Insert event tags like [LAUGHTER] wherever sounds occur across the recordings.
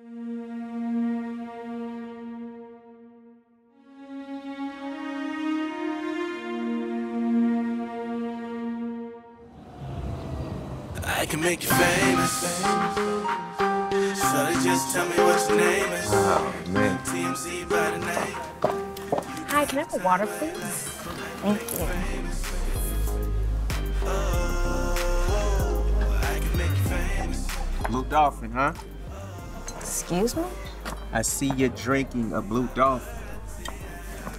I can make you famous. So just tell me what your name is. Oh, man. TMZ by the name. Hi, can I have a water, please? Thank you. Oh, I can make you famous. Blue Dolphin, huh? Excuse me? I see you're drinking a Blue Dolphin.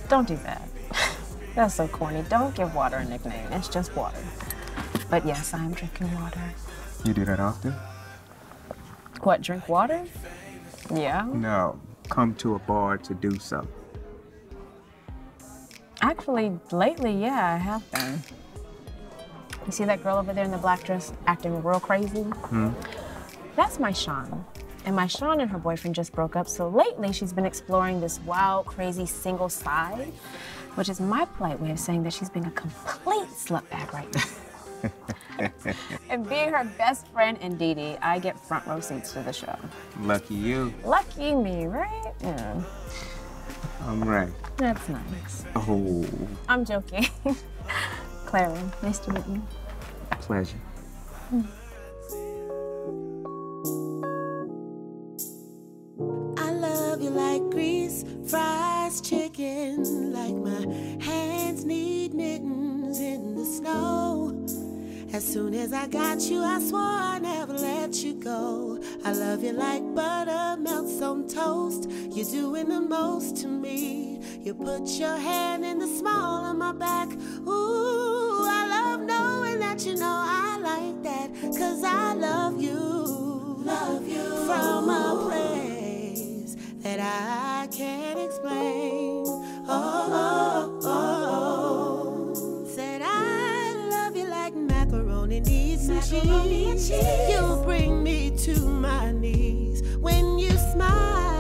Don't do that. [LAUGHS] That's so corny. Don't give water a nickname. It's just water. But yes, I am drinking water. You do that often? What, drink water? Yeah. No. Come to a bar to do so. Actually, lately, yeah, I have been. You see that girl over there in the black dress acting real crazy? Hmm? That's Marshawn. And Marshawn and her boyfriend just broke up, so lately she's been exploring this wild, crazy single side, which is my polite way of saying that she's being a complete slutbag right now. [LAUGHS] and being her best friend and Dee Dee, I get front row seats to the show. Lucky you. Lucky me, right? Yeah, I'm right. that's nice. Oh, I'm joking. [LAUGHS] Clara, nice to meet you. pleasure. I grease, fries, chicken, like my hands need mittens in the snow. As soon as I got you, I swore I'd never let you go. I love you like butter melts on toast. You're doing the most to me. You put your hand in the small of my back. Ooh, I love knowing that you know I like that. Cause I love you. Love you. From a place that I can't explain. Oh, oh, oh. oh. Said I love you like macaroni needs some cheese. You bring me to my knees when you smile.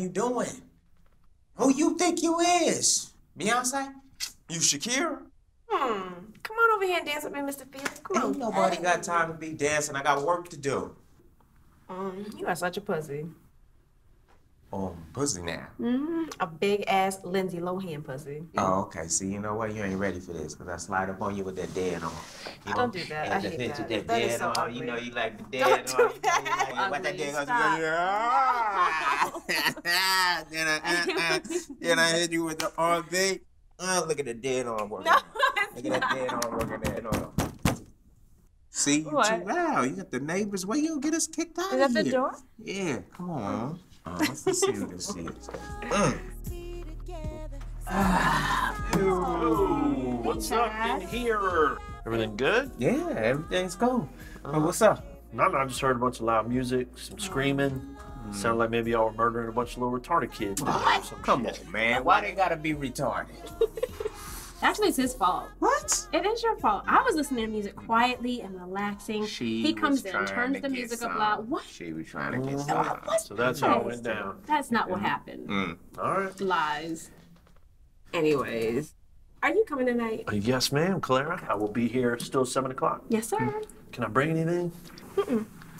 You doing? Who you think you is? Beyonce? You Shakira? hmm. Come on over here and dance with me, Mr. Fields. Come Ain't on. nobody got time to be dancing. I got work to do. Mm, you are such a pussy. Oh, pussy now. Mm, a big ass Lindsay Lohan pussy. Oh, okay. See, you know what? You ain't ready for this because I slide up on you with that dead on. You Don't do that. Yeah, I hate that. with That is dead so on. ugly. You know you like the Don't dead do on. You know, you that. like, what that dead on? [LAUGHS] Then, I, [LAUGHS] uh, uh, then I hit you with the R&B. Uh, look at the dead on working. No, [LAUGHS] Look at that dead on working there. No. See, you What? too loud. You got the neighbors. Where you get us kicked out Is that the door? Yeah, come on. Oh, let's see what this is. Mm. Ooh, what's up in here? Everything good? Yeah, everything's cool. But uh-huh. what's up? Nothing. I just heard a bunch of loud music, some mm. screaming. Mm. Sounded like maybe y'all were murdering a bunch of little retarded kids. today or some Come shit. on, man. Why they gotta be retarded? [LAUGHS] Actually, it's his fault. What? It is your fault. I was listening to music quietly and relaxing. She he comes in, trying turns the music some. up loud. What? She was trying to get some. So that's how it went down. That's not what happened. Mm. All right. Lies. Anyways, are you coming tonight? Uh, Yes, ma'am, Clara. I will be here still seven o'clock. Yes, sir. Can I bring anything?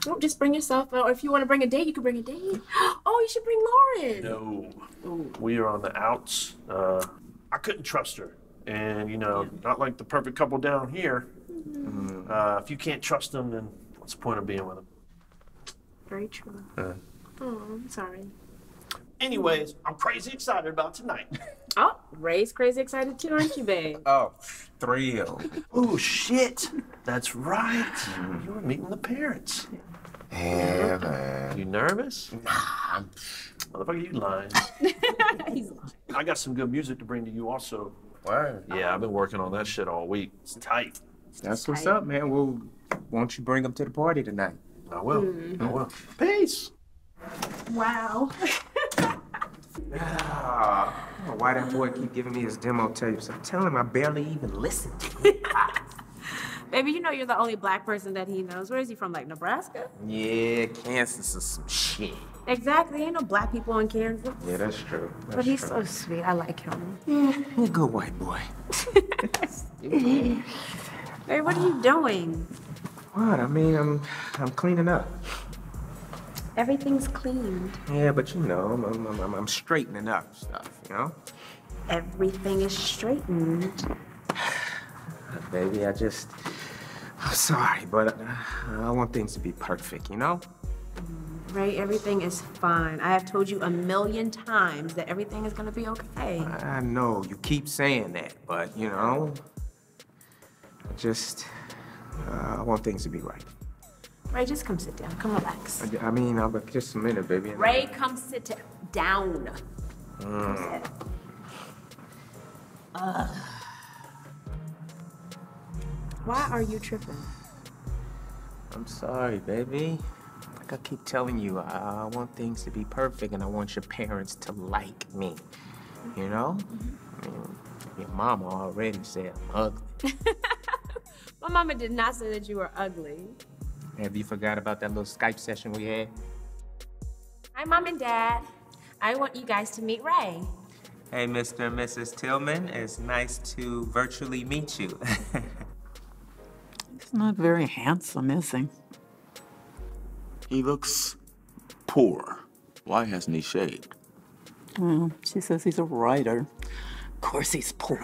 Oh, just bring yourself, or if you want to bring a date, you can bring a date. [GASPS] Oh, you should bring Lauren. No. We are on the outs. Uh, I couldn't trust her. And, you know, not like the perfect couple down here. Uh, if you can't trust them, then what's the point of being with them? Very true. Uh. Oh, I'm sorry. Anyways, I'm crazy excited about tonight. [LAUGHS] Oh, Ray's crazy excited too, aren't you, babe? [LAUGHS] Oh, thrill. oh, shit. That's right. You were meeting the parents. Yeah, man. You nervous? Nah. Motherfucker, you lying. [LAUGHS] He's lying. I got some good music to bring to you also. Word. Yeah, I've been working on that shit all week. It's tight. That's what's up, man. Well, won't you bring them to the party tonight? I will. I will. Peace. Wow. Ah, I don't know why that boy keep giving me his demo tapes. I'm telling him I barely even listened. [LAUGHS] Baby, you know you're the only black person that he knows. Where is he from? Like Nebraska? yeah, Kansas is some shit. Exactly. Ain't no black people in Kansas. Yeah, that's true. That's But he's true. so sweet. I like him. He's a good white boy. [LAUGHS] Hey, what are you doing? What? I mean, I'm I'm cleaning up. Everything's cleaned. Yeah, but you know, I'm I'm, I'm, I'm straightening up stuff. You know, Everything is straightened. [SIGHS] baby. I just. I'm sorry, but uh, I want things to be perfect. You know. Ray, everything is fine. I have told you a million times that everything is gonna be okay. I know you keep saying that, but you know, I just uh, I want things to be right. Ray, just come sit down. Come relax. I, I mean, I'll just a minute, baby. Ray, come sit down. Mm. Why are you tripping? I'm sorry, baby. Like I keep telling you, I, I want things to be perfect, and I want your parents to like me. You know? I mean, your mama already said I'm ugly. [LAUGHS] My mama did not say that you were ugly. Have you forgot about that little Skype session we had? Hi, mom and dad. I want you guys to meet Ray. Hey, Mr. and Mrs. Tillman. It's nice to virtually meet you. [LAUGHS] He's not very handsome, is he? He looks poor. Why hasn't he shaved? Well, she says he's a writer. Of course he's poor.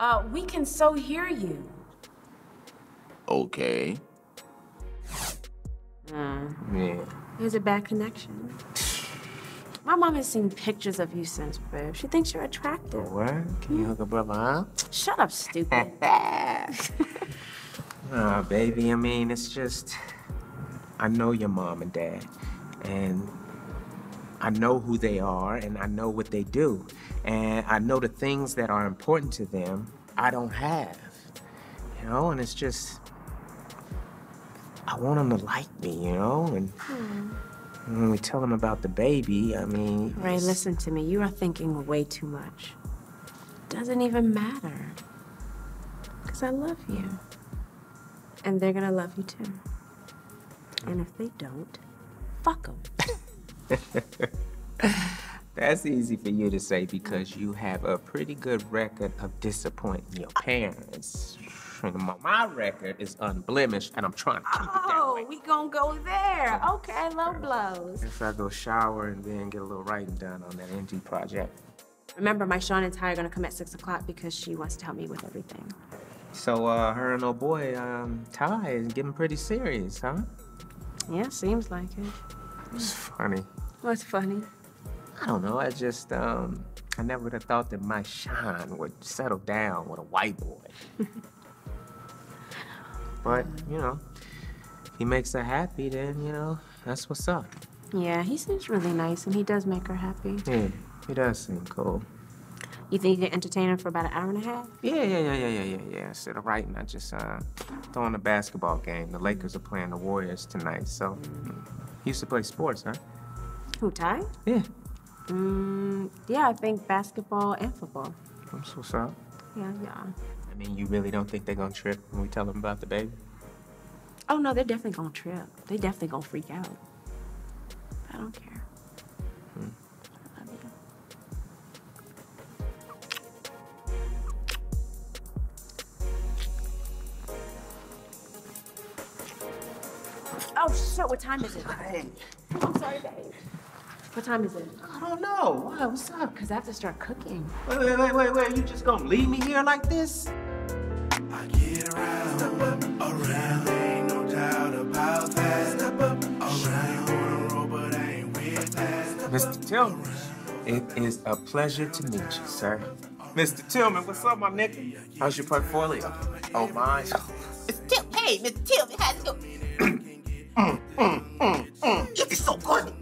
Uh, we can so hear you. Okay. yeah. There's a bad connection. My mom has seen pictures of you since birth. She thinks you're attractive. What? Can you hook a brother up? Shut up, stupid. [LAUGHS] Nah, baby. I mean, it's just. I know your mom and dad, and I know who they are, and I know what they do, and I know the things that are important to them. I don't have, you know, and it's just. I want them to like me, you know, and hmm. when we tell them about the baby, I mean. Ray, it's- listen to me. You are thinking way too much. Doesn't even matter. Because I love you. And they're going to love you too. And if they don't, fuck them. [LAUGHS] That's easy for you to say because you have a pretty good record of disappointing your parents. My record is unblemished, and I'm trying to keep it that way. Oh, way. we gonna go there. Okay, low blows. If I go shower and then get a little writing done on that NG project. Remember, Marshawn and Ty are gonna come at six o'clock because she wants to help me with everything. So, uh, her and old boy, um, Ty, is getting pretty serious, huh? Yeah, seems like it. It's funny. What's funny? I don't know. I just, um, I never would have thought that Marshawn would settle down with a white boy. [LAUGHS] but, you know, if he makes her happy, then, you know, that's what's up. Yeah, he seems really nice and he does make her happy. Yeah, he does seem cool. You think you can entertain her for about an hour and a half? Yeah, yeah, yeah, yeah, yeah, yeah, yeah. Instead of writing, I just, uh, throwing a basketball game. The Lakers are playing the Warriors tonight, so. mm, He used to play sports, huh? Who, Ty? Yeah. Mm, yeah, I think basketball and football. That's what's up. Yeah, yeah. I mean, you really don't think they're gonna trip when we tell them about the baby? Oh no, they're definitely gonna trip. They definitely gonna freak out. I don't care. Oh shit! What time is it? I'm sorry, babe. What time is it? I don't know. Why? What's up? Cause I have to start cooking. Wait, wait, wait, wait, wait. You just gonna leave me here like this? I get around, step up, around. Ain't no doubt about that. Step up, around. on but I ain't with that. Mr. Tillman, it is a pleasure to meet you, sir. Mr. Tillman, what's up, my nigga? How's your portfolio? Oh, mine. Mr. Till, hey, Mr. Tillman, how's it going? Mm, mm, mm. It is so good.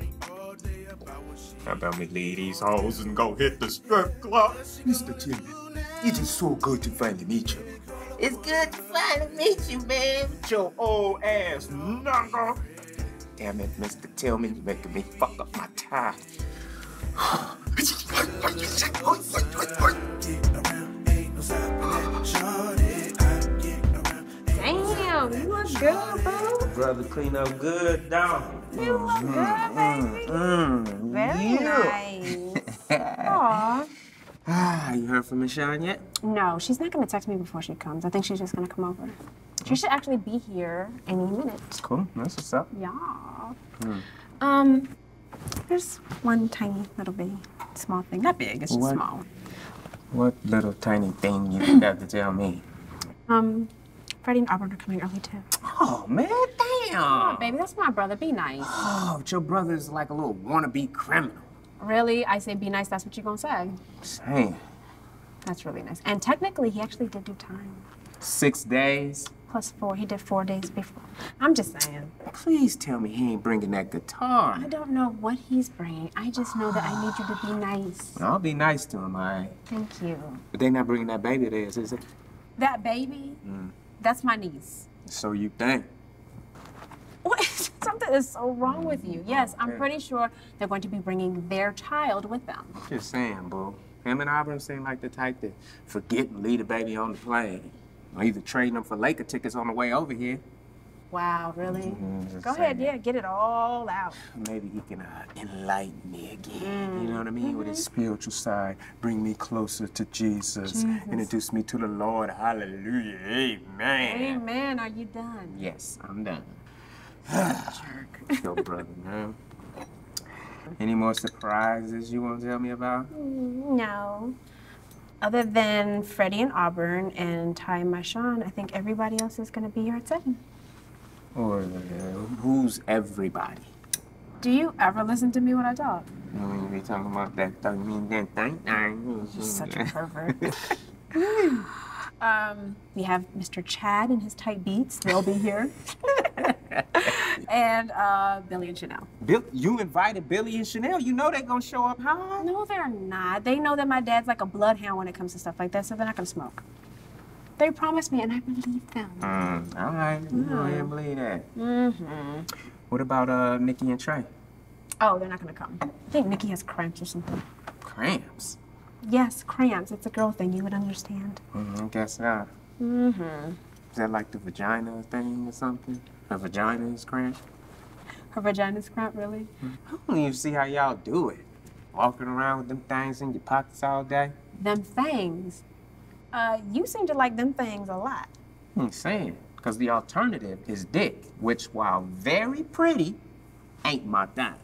How about me leave these hoes and go hit the strip club? Mr. Tillman, it is so good to finally meet you. It's good to finally meet you, man. With your old ass nigga. Damn it, Mr. Tillman, you're making me fuck up my tie. [SIGHS] [SIGHS] Damn, you look good, bro. Brother, clean up good, dog. You look good, baby. Mm, Very yeah. nice. [LAUGHS] Aw. Ah, [SIGHS] you heard from Michonne yet? No, she's not gonna text me before she comes. I think she's just gonna come over. She should actually be here any minute. Cool, that's what's up. Yeah. Hmm. Um, there's one tiny little bitty small thing. Not big, it's just What? small. What little tiny thing you [CLEARS THROAT] got to tell me? Um, Freddie and Auburn are coming early too. Oh, man, damn. Oh, baby, that's my brother. Be nice. Oh, but your brother's like a little wannabe criminal. Really? I say be nice, that's what you're gonna say. Saying. That's really nice. And technically, he actually did do time. Six days? Plus four. He did four days before. I'm just saying. Please tell me he ain't bringing that guitar. I don't know what he's bringing. I just know that I need you to be nice. I'll be nice to him, all right? Thank you. But they not bringing that baby of theirs, is it? That baby, Mm. That's my niece. So you think? What? [LAUGHS] Something is so wrong with you. Mm-hmm. Yes, I'm pretty sure they're going to be bringing their child with them. Just saying, boo. Him and Auburn seem like the type to forget and leave the baby on the plane. Or either trading them for Laker tickets on the way over here. Wow, really? Mhm, Go ahead, yeah, get it all out. Maybe he can uh, enlighten me again. Mm. You know what I mean? With his spiritual side, bring me closer to Jesus, Jesus. introduce me to the Lord. Hallelujah. Amen. Amen. Are you done? Yes, I'm done. Jerk. [SIGHS] Your brother, man. Any more surprises you want to tell me about? Mm, No. Other than Freddie and Auburn and Ty and Marshawn, I think everybody else is going to be here at 7. Or who's everybody? Do you ever listen to me when I talk? You know, you be talking about that thing, mean that thing, thing. You're such a pervert. [LAUGHS] [LAUGHS] um, we have Mr. Chad and his tight beats. They'll be here. [LAUGHS] and uh, Billy and Chanel. Bill, you invited Billy and Chanel. You know they're gonna show up high. No, they're not. They know that my dad's like a bloodhound when it comes to stuff like that, so they're not gonna smoke. They promised me, and I believe them. Mm, all right, you go ahead and believe that. Mm-hmm. What about uh Nikki and Trey? Oh, they're not gonna come. I think Nikki has cramps or something. Cramps. Yes, cramps. It's a girl thing. You would understand. Mm, I guess not. Mm-hmm. Is that like the vagina thing or something? Her vagina is cramped? Her vagina's cramp, really? I don't even see how y'all do it. Walking around with them things in your pockets all day. Them things. Uh, you seem to like them things a lot. I'm saying, because the alternative is dick, which, while very pretty, ain't my thing.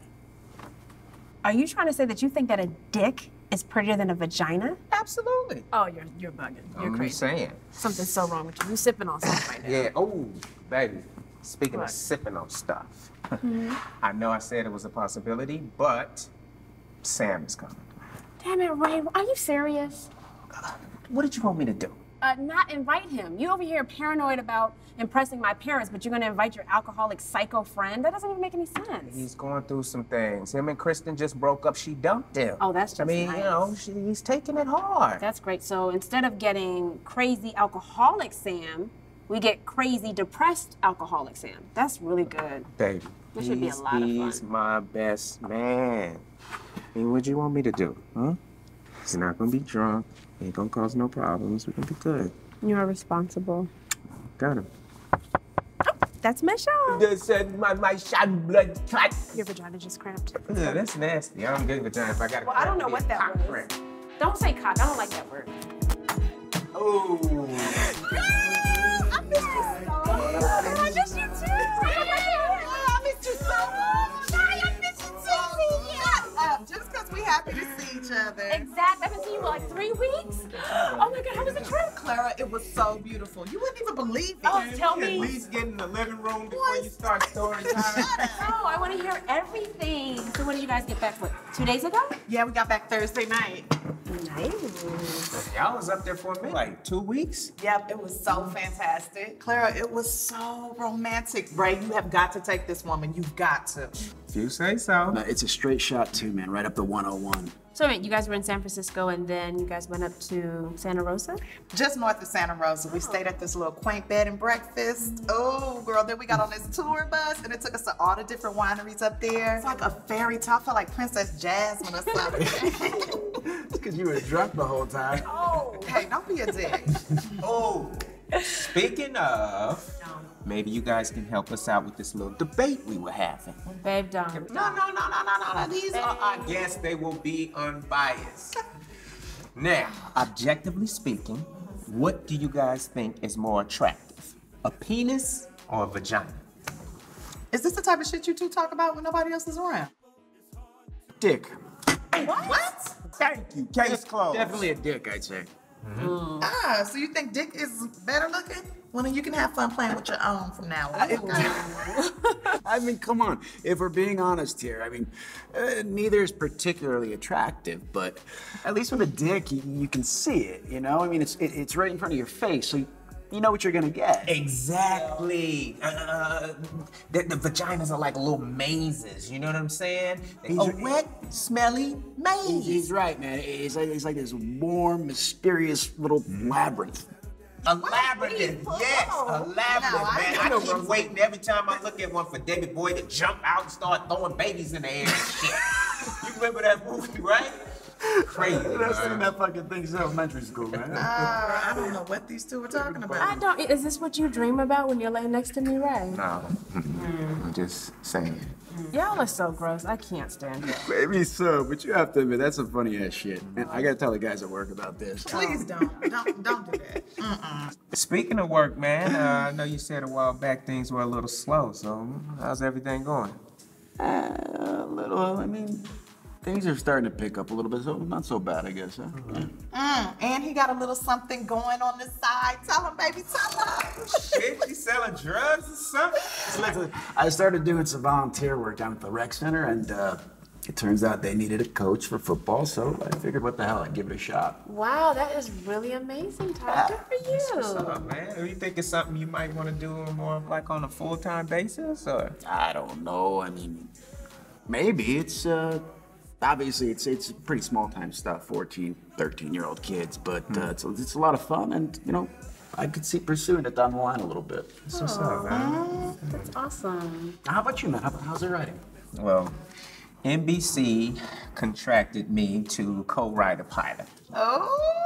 Are you trying to say that you think that a dick is prettier than a vagina? Absolutely. Oh, you're you're bugging. You're I'm crazy. just saying. Something's so wrong with you. You sipping on something right now. Yeah. Oh, baby. Speaking What? of sipping on stuff, Mhm. [LAUGHS] I know I said it was a possibility, but Sam is coming. Damn it, Ray. Are you serious? What did you want me to do? Uh, not invite him. You over here paranoid about impressing my parents, but you're gonna invite your alcoholic psycho friend? That doesn't even make any sense. He's going through some things. Him and Kristen just broke up. She dumped him. Oh, that's just I mean, nice. you know, she, he's taking it hard. That's great. So instead of getting crazy alcoholic Sam, we get crazy depressed alcoholic Sam. That's really good. Baby, This should be a lot of fun. he's my best man. I mean, what do you want me to do, huh? He's not gonna be drunk. Ain't gonna cause no problems. We're gonna be good. You're responsible. Got him. Oh, that's my shot. Just said my my shot blood clot. Your vagina just cramped. Yeah, that's nasty. I don't get vagina if I got. a Well, I don't know what that cock was. cramp. Don't say cock. I don't like that word. Oh. [GASPS] happy to see each other. Exactly. I haven't seen you for like three weeks. Oh my God, how was the trip? [LAUGHS] Clara, it was so beautiful. You wouldn't even believe it. Oh, tell me. At least get in the living room before what? you start story time. [LAUGHS] oh, I want to hear everything. So when did you guys get back, what, two days ago? Yeah, we got back Thursday night. Nice. Y'all was up there for a minute, like two weeks. Yep, it was so fantastic. Clara, it was so romantic. Ray, you have got to take this woman. You've got to. If you say so. It's a straight shot too, man. Right up the 101. So wait, you guys were in San Francisco and then you guys went up to Santa Rosa? Just north of Santa Rosa. We stayed at this little quaint bed and breakfast. Mm. Oh, girl, then we got on this tour bus and it took us to all the different wineries up there. It's like a fairy tale. I felt like Princess Jasmine or something. It's because you were drunk the whole time. oh, hey, don't be a dick. [LAUGHS] Oh, speaking of, maybe you guys can help us out with this little debate we were having. Babe, don't. No, no, no, no, no, no, no. These are our guests. They will be unbiased. Now, objectively speaking, what do you guys think is more attractive? A penis or a vagina? Is this the type of shit you two talk about when nobody else is around? Dick. What? what? Thank you. Case closed. Definitely a dick, I'd say. Ah, so you think Dick is better looking? Well, you can have fun playing with your own from now on. [LAUGHS] I mean, come on. If we're being honest here, I mean, uh, neither is particularly attractive, but at least with a dick, you, you can see it. You know, I mean, it's it, it's right in front of your face, so you, you know what you're gonna get. Exactly. Uh, the, the vaginas are like little mazes. You know what I'm saying? A wet, smelly maze. He's, he's right, man. It's like, it's like this warm, mysterious little labyrinth. A labyrinth, yes, a labyrinth, man. I keep waiting every time I look at one for David Bowie to jump out and start throwing babies in the air and shit. [LAUGHS] you remember that movie, right? Crazy. That's man. in that fucking thing since elementary school, man. Ah, I don't know what these two were talking about. I don't. Is this what you dream about when you're laying next to me, Ray? No, I'm just saying. Y'all are so gross. I can't stand it. Maybe so, but you have to admit that's some funny ass shit. And I gotta tell the guys at work about this. Please don't. Don't don't do that. Mm-mm. Speaking of work, man, uh, I know you said a while back things were a little slow. So how's everything going? Uh, a little, I mean, things are starting to pick up a little bit, so not so bad, I guess, huh? Yeah. Mm, and he got a little something going on the side. Tell him, baby, tell him. Shit, you selling drugs or something? Listen, I started doing some volunteer work down at the rec center, and uh, it turns out they needed a coach for football, so I figured, what the hell, I'd give it a shot. Wow, that is really amazing, Todd. Good for you. What's you. up, man? Do you think it's something you might want to do more of like on a full time basis, or? I don't know. I mean, maybe it's uh, obviously it's it's pretty small time stuff. 14, 13 year old kids, but uh, it's it's a lot of fun, and you know, I could see pursuing it down the line a little bit. That's what's up, man. That's awesome. How about you, man? How, how's it writing? Well, NBC contracted me to co-write a pilot. Oh, right, Mr.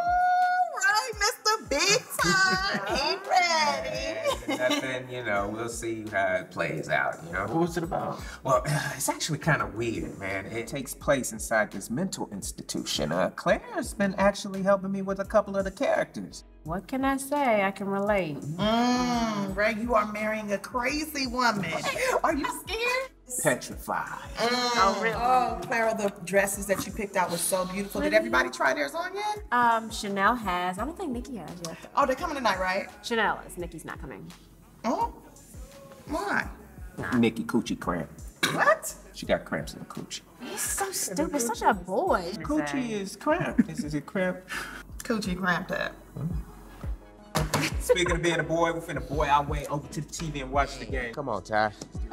Big Time. [LAUGHS] he ready. Nothing, you know, we'll see how it plays out, you know? What's it about? Well, [SIGHS] it's actually kind of weird, man. It takes place inside this mental institution. Uh, Claire's been actually helping me with a couple of the characters. What can I say? I can relate. Mm, Ray, you are marrying a crazy woman. [LAUGHS] Are you scared? Petrified. Oh, really? Oh, Clara, the dresses that you picked out were so beautiful. Did everybody try theirs on yet? Um, Chanel has. I don't think Nikki has yet. Oh, they're coming tonight, right? Chanel is. Nikki's not coming. Oh, why? Nikki Coochie cramp. What? She got cramps in the coochie. He's so stupid. Such a boy. Coochie is cramp. This is a cramp. Coochie cramped up. Speaking of being a boy, we're finna boy our way over to the TV and watch the game. Come on, Ty. [SIGHS]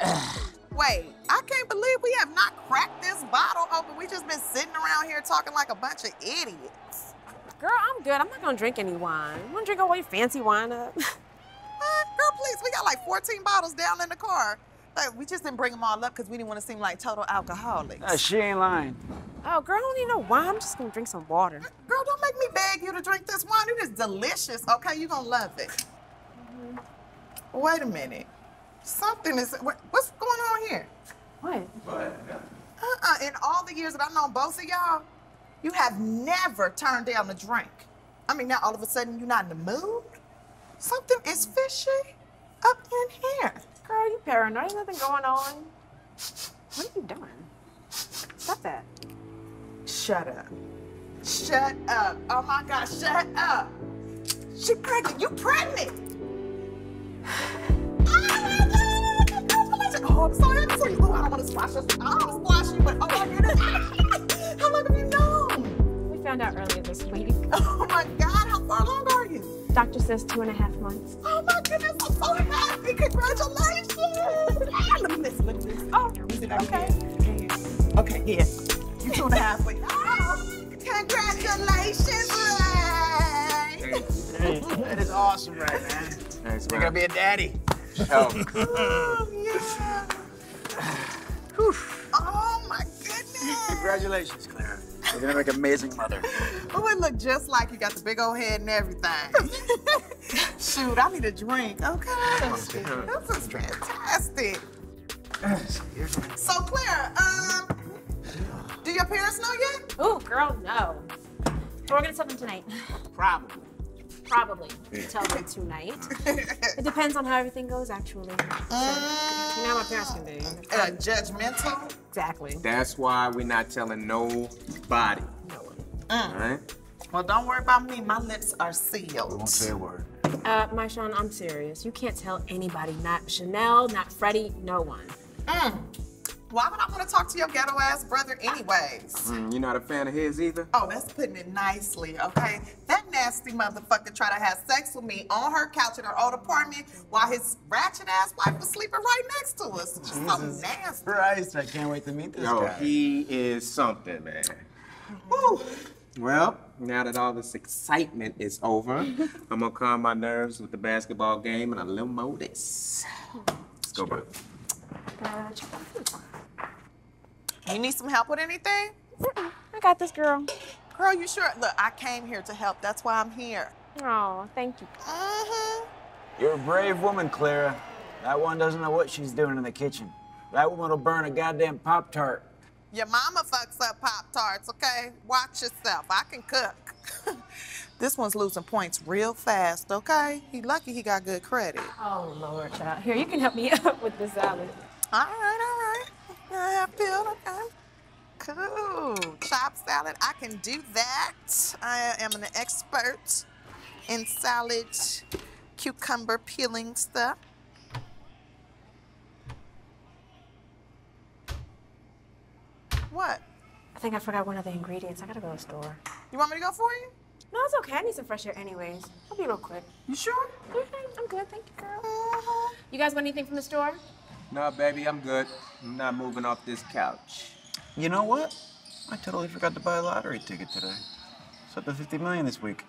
Wait, I can't believe we have not cracked this bottle open. We just been sitting around here talking like a bunch of idiots. Girl, I'm good. I'm not gonna drink any wine. You gonna drink all your fancy wine up? What? [LAUGHS] Uh, girl, please, we got like 14 bottles down in the car. Like, we just didn't bring them all up because we didn't want to seem like total alcoholics. Uh, she ain't lying. oh, girl, I don't need no wine. I'm just gonna drink some water. Girl, don't make me beg you to drink this wine. It is delicious, okay? You're gonna love it. Wait a minute. Something is. What's going on here? What? Uh-uh. In all the years that I've known both of y'all, you have never turned down a drink. I mean, now all of a sudden you're not in the mood? Something is fishy up in here. Girl, you paranoid. Nothing going on. What are you doing? Stop that. Shut up. Shut up. Oh my God, shut up. She pregnant. You pregnant. [SIGHS] Oh, my God. Oh, I'm so happy for you. Oh, I don't want to squash us. I don't want to squash you, but oh my goodness. [LAUGHS] How long have you known? We found out earlier this week. [LAUGHS] Oh my God. How far along are you? Doctor says two and a half months. Oh my goodness. I'm so happy. Congratulations. Let me listen. Let me listen. Oh, okay. Okay, yeah. You two and a half weeks. [LAUGHS] Oh, congratulations, Ray. Hey, that is awesome, right, man? Thanks, You're gonna be a daddy. Oh, Oh, [LAUGHS] yeah. Oh my goodness. Congratulations, Clara. You're gonna make an amazing mother. Oh, it looked just like you got the big old head and everything. [LAUGHS] Shoot, I need a drink. Okay. This is fantastic. So, Claire, um, do your parents know yet? Oh, girl, no. But we're gonna tell them tonight. Probably. Probably tell them tonight. [LAUGHS] it depends on how everything goes, actually. So, you know my parents can be. Uh, judgmental. Exactly. that's why we're not telling nobody. All right? Well, don't worry about me. My lips are sealed. Won't say a word. Uh, Marshawn, I'm serious. You can't tell anybody. Not Chanel, not Freddie, no one. Mm. Why would I want to talk to your ghetto ass brother, anyways? Mm, you're not a fan of his either? Oh, that's putting it nicely, okay? That nasty motherfucker tried to have sex with me on her couch in her old apartment while his ratchet ass wife was sleeping right next to us. Just so Jesus nasty. Christ, I can't wait to meet this Yo, guy. he is something, man. Woo. Well, now that all this excitement is over, [LAUGHS] I'm gonna calm my nerves with the basketball game and a little more this. Let's go, bro. You need some help with anything? I got this, girl. Girl, you sure? Look, I came here to help. That's why I'm here. Oh, thank you. Mm-hmm. You're a brave woman, Clara. That one doesn't know what she's doing in the kitchen. That woman will burn a goddamn Pop Tart. Your mama fucks up Pop Tarts, okay? Watch yourself. I can cook. [LAUGHS] this one's losing points real fast, okay? He lucky he got good credit. Oh, Lord, child. Here, you can help me [LAUGHS] out with the salad. All right, all right. I have feel okay. Cool. Chopped salad. I can do that. I am an expert in salad, cucumber peeling stuff. What? I think I forgot one of the ingredients. I gotta go to the store. You want me to go for you? No, it's okay. I need some fresh air anyways. I'll be real quick. You sure? Mhm, I'm good. Thank you, girl. You guys want anything from the store? No, baby, I'm good. I'm not moving off this couch. You know what? I totally forgot to buy a lottery ticket today. It's up to 50 million this week.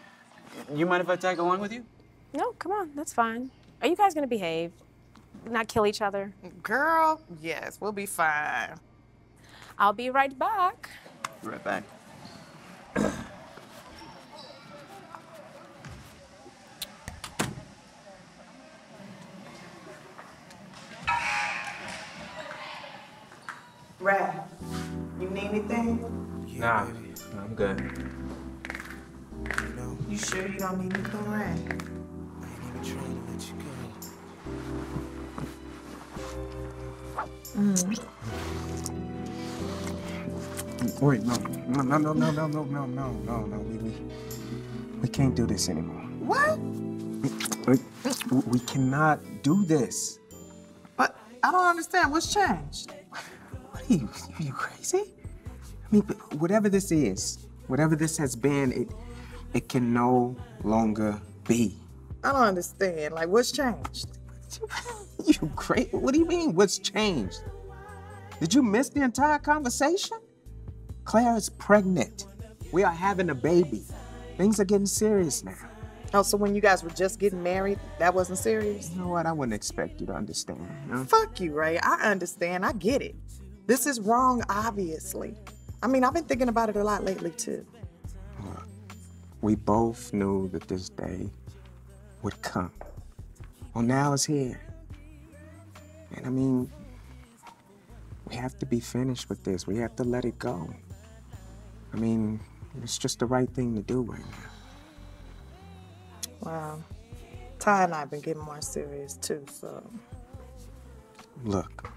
You mind if I tag along with you? No, come on. That's fine. Are you guys gonna behave? Not kill each other? Girl, yes, we'll be fine. I'll be right back. Be right back. [CLEARS THROAT] Rap, you need anything? Yeah, nah, baby. I'm good. You, know, you sure you don't need anything, Rap? I ain't even trying to let you go. Mm. Wait, no, no, no, no, no, no, no, no, no, no, no. We, we, we can't do this anymore. What? We, we we cannot do this. But I don't understand. What's changed? What are you? Are you crazy? I mean, whatever this is, whatever this has been, it, it can no longer be. I don't understand. Like, what's changed? [LAUGHS] You great? What do you mean? What's changed? Did you miss the entire conversation? Claire is pregnant. We are having a baby. Things are getting serious now. Oh, so when you guys were just getting married, that wasn't serious? You know what? I wouldn't expect you to understand. You know? Fuck you, Ray. I understand. I get it. This is wrong, obviously. I mean, I've been thinking about it a lot lately, too. We both knew that this day would come. Well, now it's here. And I mean, we have to be finished with this. We have to let it go. I mean, it's just the right thing to do right now. Well, Ty and I have been getting more serious, too, so. Look,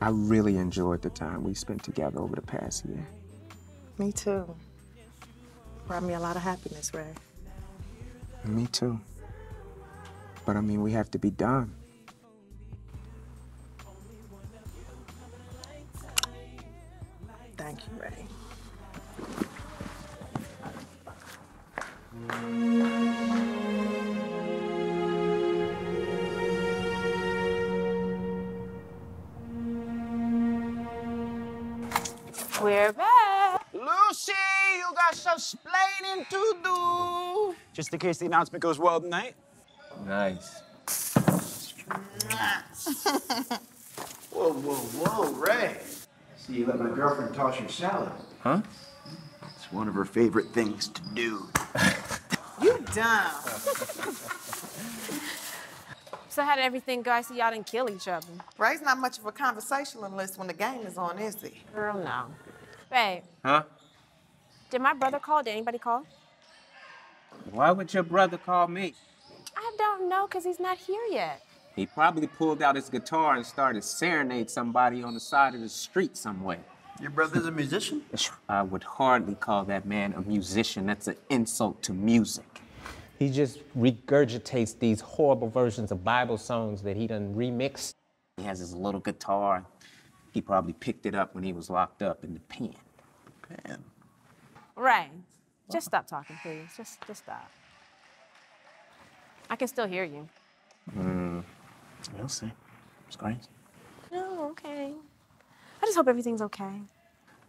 I really enjoyed the time we spent together over the past year. Me too. Brought me a lot of happiness, Ray. Me too. But I mean, we have to be done. Thank you, Ray. We're back. Lucy, you got some splaining to do. Just in case the announcement goes well tonight. Nice. [LAUGHS] whoa, whoa, whoa, Ray. See, you let my girlfriend toss your salad. Huh? It's one of her favorite things to do. You dumb. [LAUGHS] So how did everything go? I see y'all didn't kill each other. Ray's not much of a conversationalist when the game is on, is he? Girl, no. Babe, Huh? did my brother call? Did anybody call? Why would your brother call me? I don't know, because he's not here yet. He probably pulled out his guitar and started serenade somebody on the side of the street somewhere. Your brother's a musician? I would hardly call that man a musician. That's an insult to music. He just regurgitates these horrible versions of Bible songs that he done remixed. He has his little guitar. He probably picked it up when he was locked up in the pen. Pen? Ray, just stop talking, please. Just, just stop. I can still hear you. Hmm. We'll see. It's crazy. No, okay. I just hope everything's okay.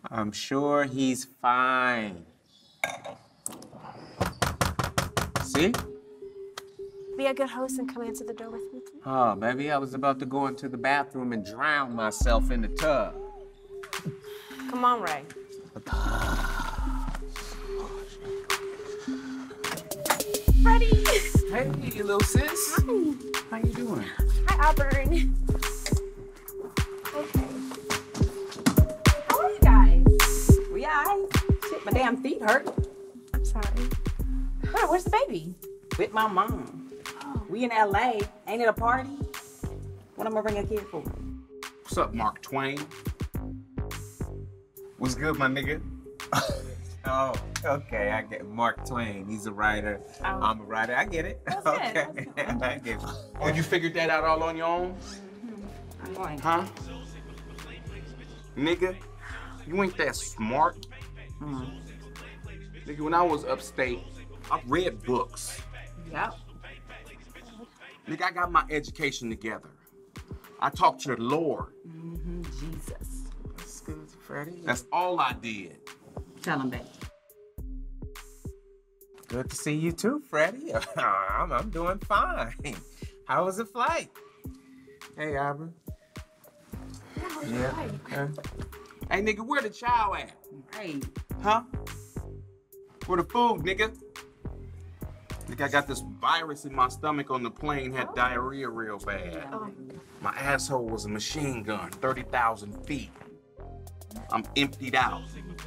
I'm sure he's fine. See? Be a good host and come answer the door with me, please. Oh, baby, I was about to go into the bathroom and drown myself in the tub. Come on, Ray. Freddie! Hey, little sis. Hi. How you doing? Hi, Auburn. Okay. How are you guys? We alright. Shit, my damn feet hurt. I'm sorry. Where, where's the baby? With my mom. Oh. We in LA. Ain't it a party? What am I bring a kid for? What's up, Mark Twain? What's good, my nigga? [LAUGHS] Oh, okay. I get Mark Twain. He's a writer. Oh. I'm a writer. I get it. okay. [LAUGHS] I get it. Oh, you figured that out all on your own? Mm-hmm. I'm going. Huh? Nigga, you ain't that smart. Mm-hmm. Nigga, when I was upstate, I read books. Yep. Nigga, I got my education together. I talked to the Lord. Mm-hmm. Jesus. That's good, Freddie. That's all I did. Tell him, babe. Good to see you too, Freddie. [LAUGHS] I'm, I'm doing fine. How was the flight? Hey, Aubrey. Yeah. Okay. Hey, nigga, where the chow at? Hey. Huh? Where the food, nigga? Nigga, I got this virus in my stomach on the plane, had diarrhea real bad. My asshole was a machine gun, 30,000 feet. I'm emptied out.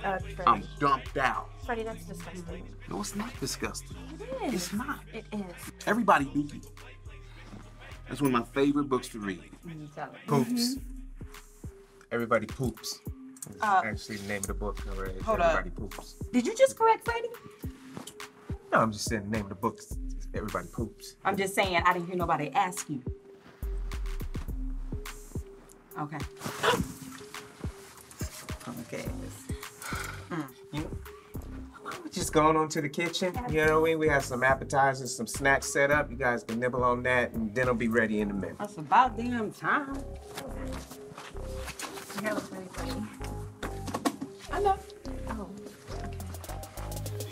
Uh. I'm dumped out. Freddie, that's disgusting. No, it's not disgusting. It is. It's not. It is. Everybody dookie. That's one of my favorite books to read. Poops. Everybody poops. Uh, actually the name of the book. Hold up. Everybody poops. Did you just correct Freddie? No, I'm just saying the name of the book. Everybody poops. I'm just saying, I didn't hear nobody ask you. Okay. [GASPS] Oh okay. Hmm. You know, just going on to the kitchen. You know what I mean? We have some appetizers, some snacks set up. You guys can nibble on that, and then dinner'll be ready in a minute. That's about damn time. Your hair looks really pretty. I know. Oh.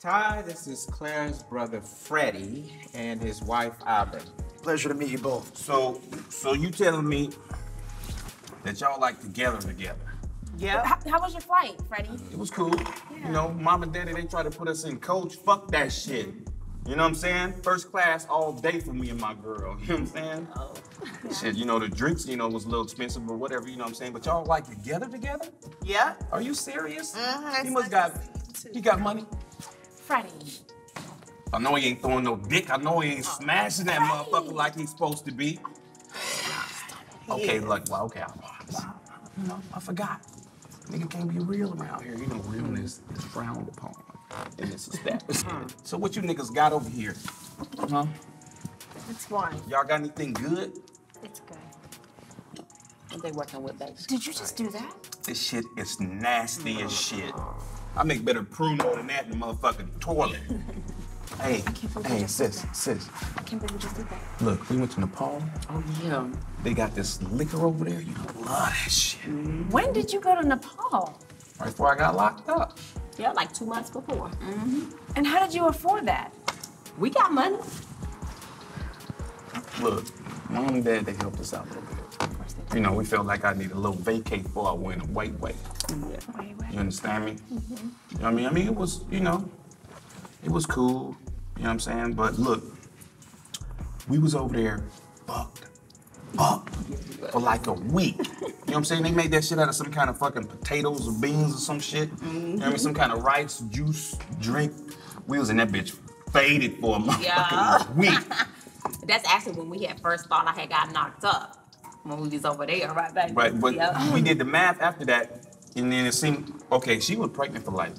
Ty, this is Claire's brother Freddie and his wife Aubrey. Pleasure to meet you both. So, so you telling me that y'all like together together? yeah. How, how was your flight, Freddie? It was cool. You know, mom and daddy, they try to put us in coach. Fuck that shit. You know what I'm saying? First class all day for me and my girl. [LAUGHS] You know what I'm saying? Oh. [LAUGHS] Shit, you know, the drinks, you know, was a little expensive or whatever, you know what I'm saying? But y'all like together together? Yeah. Are you serious? Mhm, He must got, he got money. Freddie. I know he ain't throwing no dick. I know he ain't oh, smashing that motherfucker like he's supposed to be. Okay, look, well, okay, I, you know, I forgot. Nigga can't be real around here. You know, realness is frowned upon in this establishment. Hmm. so what you niggas got over here? Huh? It's wine. Y'all got anything good? It's good. What they working with, baby? Did you just do that? This shit is nasty as shit. I make better pruno than that in the motherfucking toilet. [LAUGHS] hey, hey, sis, sis. I can't believe you just did that. Look, we went to Nepal. Oh, yeah. They got this liquor over there. You love that shit. When did you go to Nepal? Right before I got locked up. Yeah, like two months before. Mm-hmm. And how did you afford that? We got money. Look, mom and dad, they helped us out a little bit. You know, we felt like I needed a little vacate before I went away, way. You understand me? Mm-hmm. You know what I mean? I mean, it was, you know, it was cool. You know what I'm saying? But look, we was over there fucked up for like a week. You know what I'm saying? They made that shit out of some kind of fucking potatoes or beans or some shit. You know what I mean? Some kind of rice, juice, drink. We was in that bitch faded for a motherfucking Yeah. week. [LAUGHS] That's actually when we had first thought I had got knocked up. Was over there, right back Right, but we did the math after that, and then it seemed okay. She was pregnant for like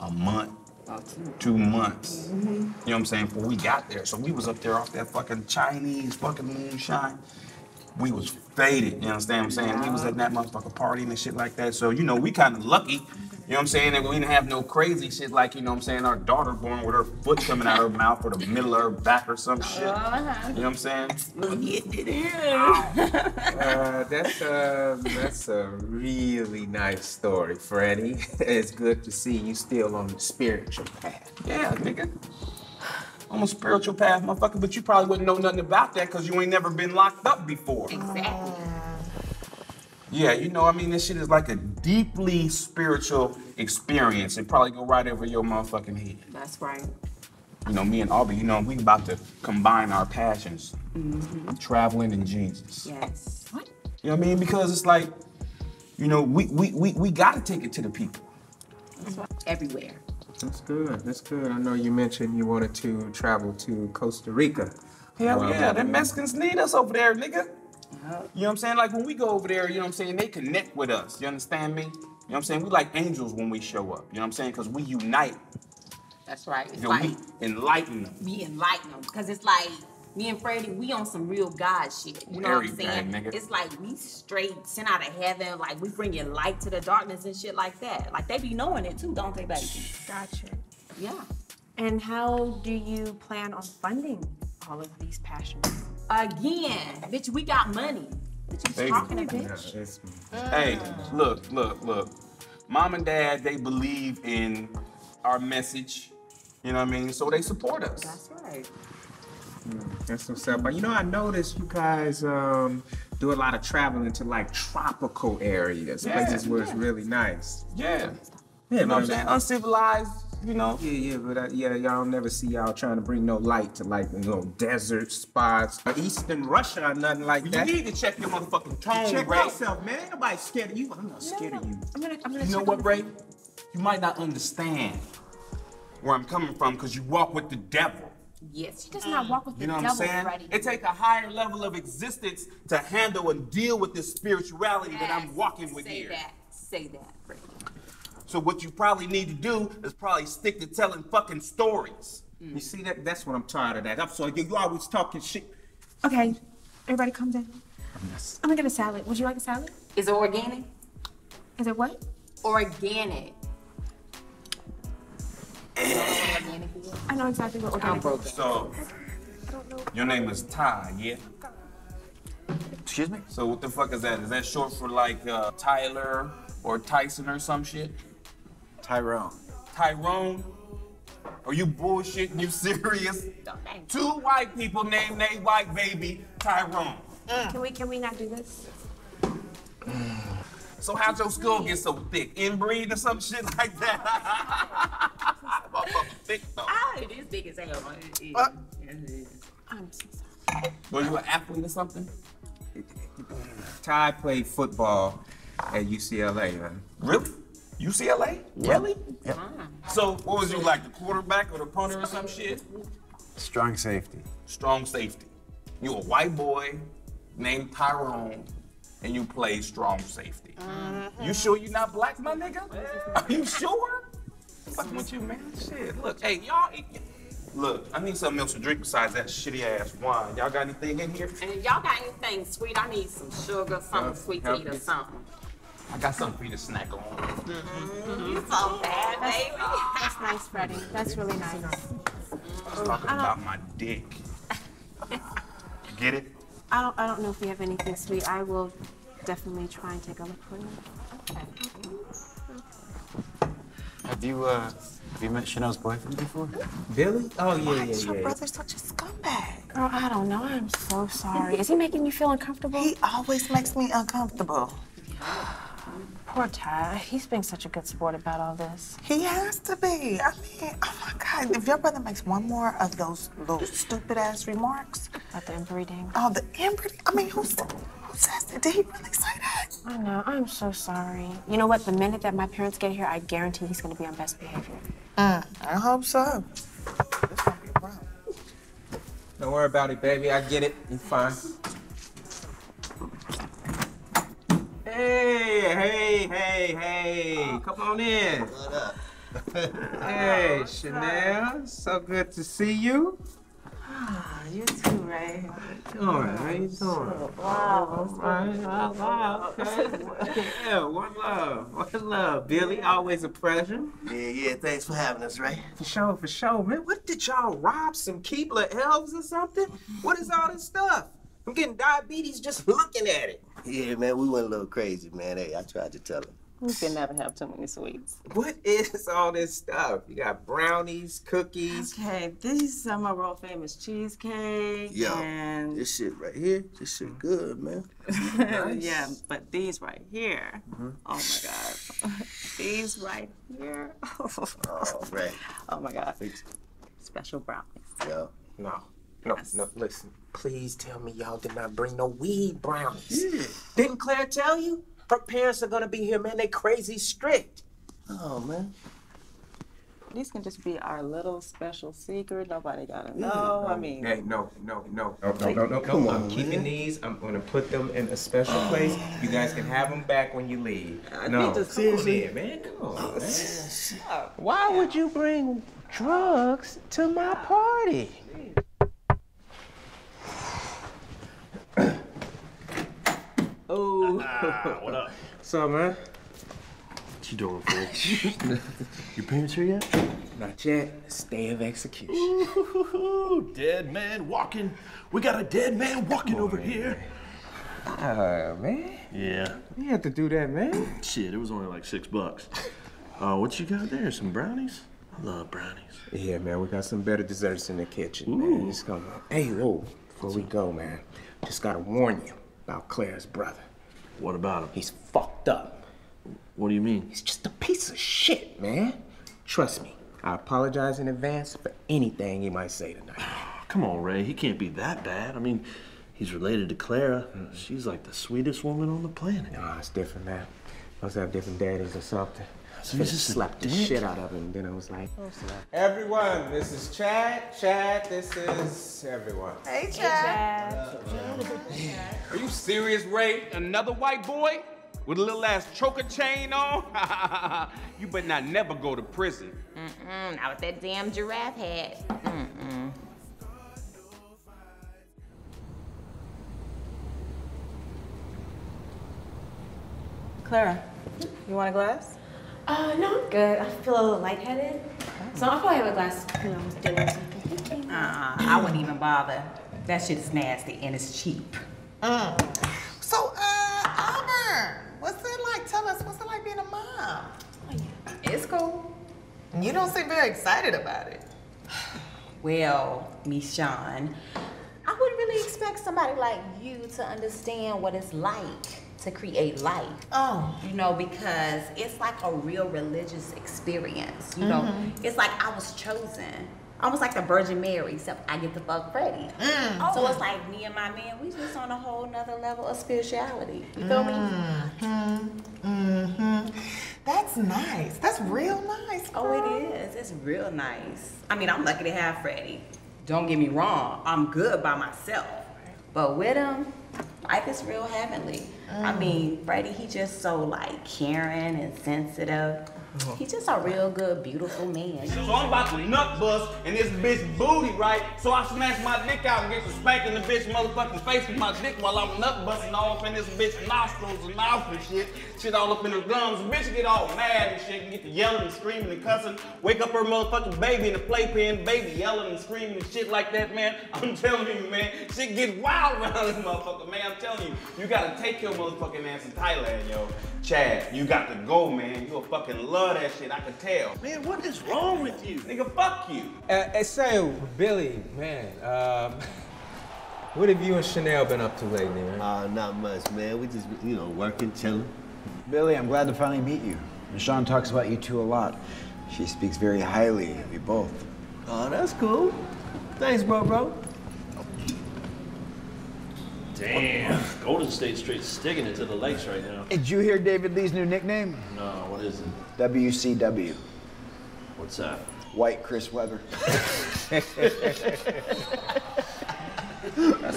a month, oh, two months. Mm-hmm. You know what I'm saying? Before we got there, so we was up there off that fucking Chinese fucking moonshine. We was faded. You understand what I'm saying? We was at that motherfucker party and shit like that. So you know, we kind of lucky. You know what I'm saying? That we didn't have no crazy shit like, you know what I'm saying, our daughter born with her foot coming out of her mouth or the middle of her back or some shit. You know what I'm saying? [LAUGHS] Uh, that's a that's a really nice story, Freddie. [LAUGHS] It's good to see you still on the spiritual path. Yeah, nigga. I'm a spiritual path, motherfucker, but you probably wouldn't know nothing about that because you ain't never been locked up before. Exactly. Yeah, you know, I mean, this shit is like a deeply spiritual experience. It probably go right over your motherfucking head. That's right. You know, me and Aubrey, you know, we about to combine our passions, Mm-hmm. traveling and Jesus. Yes. What? You know what I mean? Because it's like, you know, we we we, we gotta take it to the people. Everywhere. That's good. That's good. I know you mentioned you wanted to travel to Costa Rica. Hell Well, yeah, them Mexicans need us over there, nigga. You know what I'm saying? Like when we go over there, you know what I'm saying? They connect with us. You understand me? You know what I'm saying? We like angels when we show up. You know what I'm saying? Because we unite. That's right. It's You know, like we enlighten them. we enlighten them because it's like me and Freddie, we on some real God shit. You know what I'm Everything, saying? nigga. It's like we straight sent out of heaven, like we bringing light to the darkness and shit like that. Like they be knowing it too, don't they, baby? Gotcha. Yeah. And how do you plan on funding all of these passions? Again, bitch, we got money. Bitch, you Baby. talking to bitch? it's- Hey, look, look, look. Mom and dad, they believe in our message. You know what I mean? So they support us. That's right. That's what's up. But you know, I noticed you guys um, do a lot of traveling to like tropical areas, Yeah, places where it's really nice. Yeah. Yeah, You know what I'm saying? Uncivilized, you know? Yeah, yeah, but uh, yeah, y'all never see y'all trying to bring no light to like you know desert spots, or Eastern Russia or nothing like You that. You need to check your motherfucking tone, Check Ray. yourself, man. Ain't nobody scared of you. I'm not scared of you. I'm gonna, I'm gonna You know what, on- Ray? You might not understand where I'm coming from because you walk with the devil. Yes. She does not walk with the You know what devil, I'm saying? Freddie. It takes a higher level of existence to handle and deal with this spirituality that I'm walking with Say here. that. Say that, Freddie. So what you probably need to do is probably stick to telling fucking stories. You see that? That's what I'm tired of that. I'm sorry. You, you always talking shit. Okay, everybody calm down. I'm gonna get a salad. Would you like a salad? Is it organic? Is it what? Organic. I know exactly what organic is. So your name is Ty, yeah? Excuse me? So what the fuck is that? Is that short for like uh, Tyler or Tyson or some shit? Tyrone. Tyrone? Are you bullshitting? You serious? Two white people named they white baby Tyrone. Can we can we not do this? So how'd your skull get so thick? Inbreed or some shit like that? [LAUGHS] Motherfucker thick though. Oh, it is big as hell. Uh, I'm so sorry. Was you an athlete or something? Ty played football at UCLA, man. Really? UCLA? Really? So what was you like, the quarterback or the punter or some shit? Strong safety. Strong safety. You a white boy named Tyrone, and you play strong safety. Mm-hmm. You sure you not black, my nigga? Are you sure? Fucking with you, man. Shit. Look, hey, y'all. Look, I need something else to drink besides that shitty ass wine. Y'all got anything in here? And if y'all got anything sweet, I need some sugar, something Help- sweet to help eat or something. I got something for you to snack on. Mm, you so bad, baby. That's nice, Freddie. That's really nice. I was talking about my dick. Get it? I don't, I don't know if we have anything sweet. I will definitely try and take a look for you. Have you, uh, have you met Chanel's boyfriend before? Billy? Oh, yeah, Why yeah, is your yeah. brother such a scumbag? Girl, I don't know. I'm so sorry. Is he making you feel uncomfortable? He always makes me uncomfortable. [SIGHS] [SIGHS] Poor Ty. He's being such a good sport about all this. He has to be. I mean, oh my God, if your brother makes one more of those little stupid ass remarks. About the inbreeding. Oh, the inbreeding? I mean, who, sa- who says that? Did he really say that? I know. I'm so sorry. You know what? The minute that my parents get here, I guarantee he's going to be on best behavior. Mm, I hope so. Don't worry about it, baby. I get it. You're fine. Hey, hey, hey, hey. Oh. Come on in. What up? [LAUGHS] Hey, oh, Chanel. So good to see you. Ah, you too, Ray. All right, how you doing? Wow. All right, wow, wow, okay. [LAUGHS] Yeah, one love, one love. Billy, always a pleasure. Yeah, yeah, thanks for having us, Ray. For sure, for sure, man. What did y'all rob? Some Keebler elves or something? What is all this stuff? I'm getting diabetes just looking at it. Yeah, man, we went a little crazy, man. Hey, I tried to tell him. You can never have too many sweets. What is all this stuff? You got brownies, cookies. Okay, this is some of our famous cheesecake Yo, and this shit right here, this shit good, man. [LAUGHS] yeah, but these right here. Mm-hmm. Oh my god, [LAUGHS] these right here. [LAUGHS] Oh, right. Oh my god, special brownies. Yo. No, no, no. Listen, please tell me y'all did not bring no weed brownies. Didn't Clara tell you? Her parents are gonna be here, man. They crazy strict. Oh man. These can just be our little special secret. Nobody gotta know. I mean, Hey, no, no, no, no, no, no, no. Come on, I'm keeping these. I'm gonna put them in a special oh, place. You guys can have them back when you leave. Uh, no, need to- come on in, man. Come on, oh, man. Why would you bring drugs to my party? Oh, [LAUGHS] what up? What's up, man? What you doing, fool? [LAUGHS] Your parents here yet? Not yet. Stay of execution. Ooh, dead man walking. We got a dead man walking over here. Uh, man. Yeah. You have to do that, man. Shit, it was only like six bucks. Uh, what you got there? Some brownies? I love brownies. Yeah, man, we got some better desserts in the kitchen, man. Just come on. Hey, whoa, before we go, man, just gotta warn you about Clara's brother. What about him? He's fucked up. What do you mean? He's just a piece of shit, man. Trust me, I apologize in advance for anything he might say tonight. [SIGHS] Come on, Ray. He can't be that bad. I mean, he's related to Clara. She's like the sweetest woman on the planet. Nah, it's different, man. Must have different daddies or something. So he's just slapped the shit out of him. Then I was like, oh, everyone, this is Chad. Chad, this is everyone. Hey, Chad. Are you serious, Ray? Another white boy? With a little ass choker chain on? [LAUGHS] you better not never go to prison. Mm-mm, not with that damn giraffe hat. Mm-mm. Clara, you want a glass? Uh, no, I'm good. I feel a little lightheaded. So I'll probably have a glass, you know, dinner or something. Uh-uh, I wouldn't even bother. That shit is nasty and it's cheap. Mm. So, uh, Auburn, what's it like? Tell us, what's it like being a mom? Oh, yeah. It's cool. You don't seem very excited about it. Well, Marshawn, I wouldn't really expect somebody like you to understand what it's like to create life. Oh. You know, because it's like a real religious experience. You know, Mhm. it's like I was chosen. Almost like the Virgin Mary, except I get to fuck Freddie. Mm. So it's like me and my man, we just on a whole nother level of spirituality. You feel me? Mm-hmm. Mm-hmm. That's nice. That's real nice. Oh, it is. It's real nice. I mean, I'm lucky to have Freddie. Don't get me wrong. I'm good by myself. But with him, life is real heavenly. I Mm. mean, Freddie, he just so like caring and sensitive. He's just a real good, beautiful man. So I'm about to nut bust in this bitch booty, right? So I smash my dick out and get to spanking the bitch motherfucking face with my dick while I'm nut busting all up in this bitch nostrils and mouth and shit. Shit all up in her gums. Bitch get all mad and shit and get to yelling and screaming and cussing. Wake up her motherfucking baby in the playpen, baby yelling and screaming and shit like that, man. [LAUGHS] I'm telling you, man, shit get wild around this motherfucker, man. I'm telling you, you gotta take your motherfucking ass to Thailand, yo. Chad, you got to go, man. You a fucking love that shit, I can tell. Man, what is wrong with you? Nigga, fuck you. Uh, hey, say, Billy, man, um, [LAUGHS] what have you and Chanel been up to lately, man? Uh, not much, man. We just, you know, working, chilling. Billy, I'm glad to finally meet you. Marshawn talks about you two a lot. She speaks very highly of you both. Oh, that's cool. Thanks, bro, bro. Damn. Golden State Straight sticking it to the lakes right now. Did you hear David Lee's new nickname? No, what is it? WCW. What's that? White Chris Webber. [LAUGHS] That's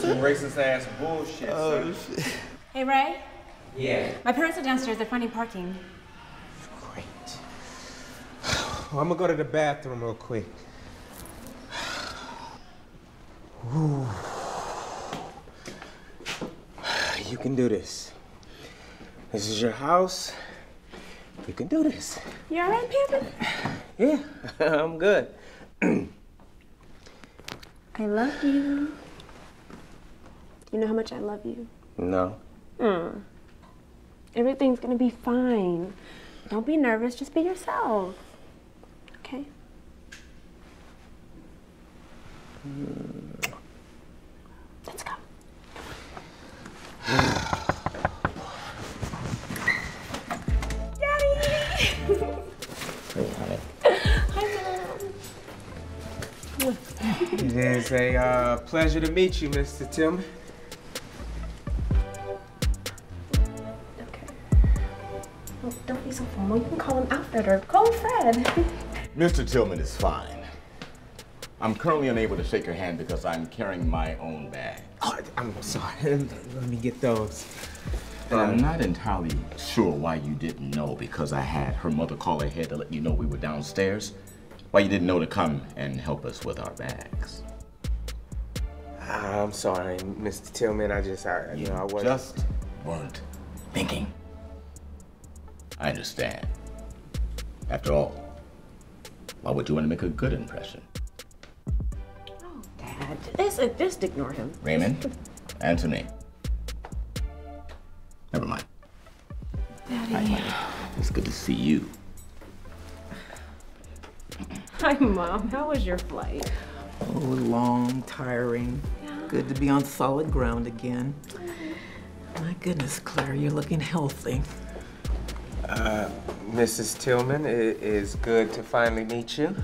some racist ass bullshit, Oh, son. Hey, Ray. Yeah. My parents are downstairs. They're finding parking. Well, I'm gonna go to the bathroom real quick. [SIGHS] Ooh. You can do this. This is your house. You can do this. You all right, Pamper? Yeah, [LAUGHS] I'm good. [CLEARS THROAT] I love you. You know how much I love you. No. Hmm. Everything's gonna be fine. Don't be nervous. Just be yourself. Okay? Let's go. It is a uh, pleasure to meet you, Mr. Tillman. Oh, don't be so formal. You can call him Alfred or call him Fred. [LAUGHS] Mr. Tillman is fine. I'm currently unable to shake your hand because I'm carrying my own bag. Oh, I'm sorry. [LAUGHS] Let me get those. I'm uh, not entirely sure why you didn't know because I had her mother call ahead to let you know we were downstairs. Why you didn't know to come and help us with our bags. I'm sorry, Mr. Tillman. I just, I, you know, I wasn't. Just weren't thinking. I understand. After all, why would you want to make a good impression? Dad, just, uh, just ignore him. Raymond? Anthony? Never mind. Daddy. It's good to see you. Hi, Mom. How was your flight? Oh, long, tiring. Good to be on solid ground again. My goodness, Clara, you're looking healthy. Uh, Mrs. Tillman, it is good to finally meet you.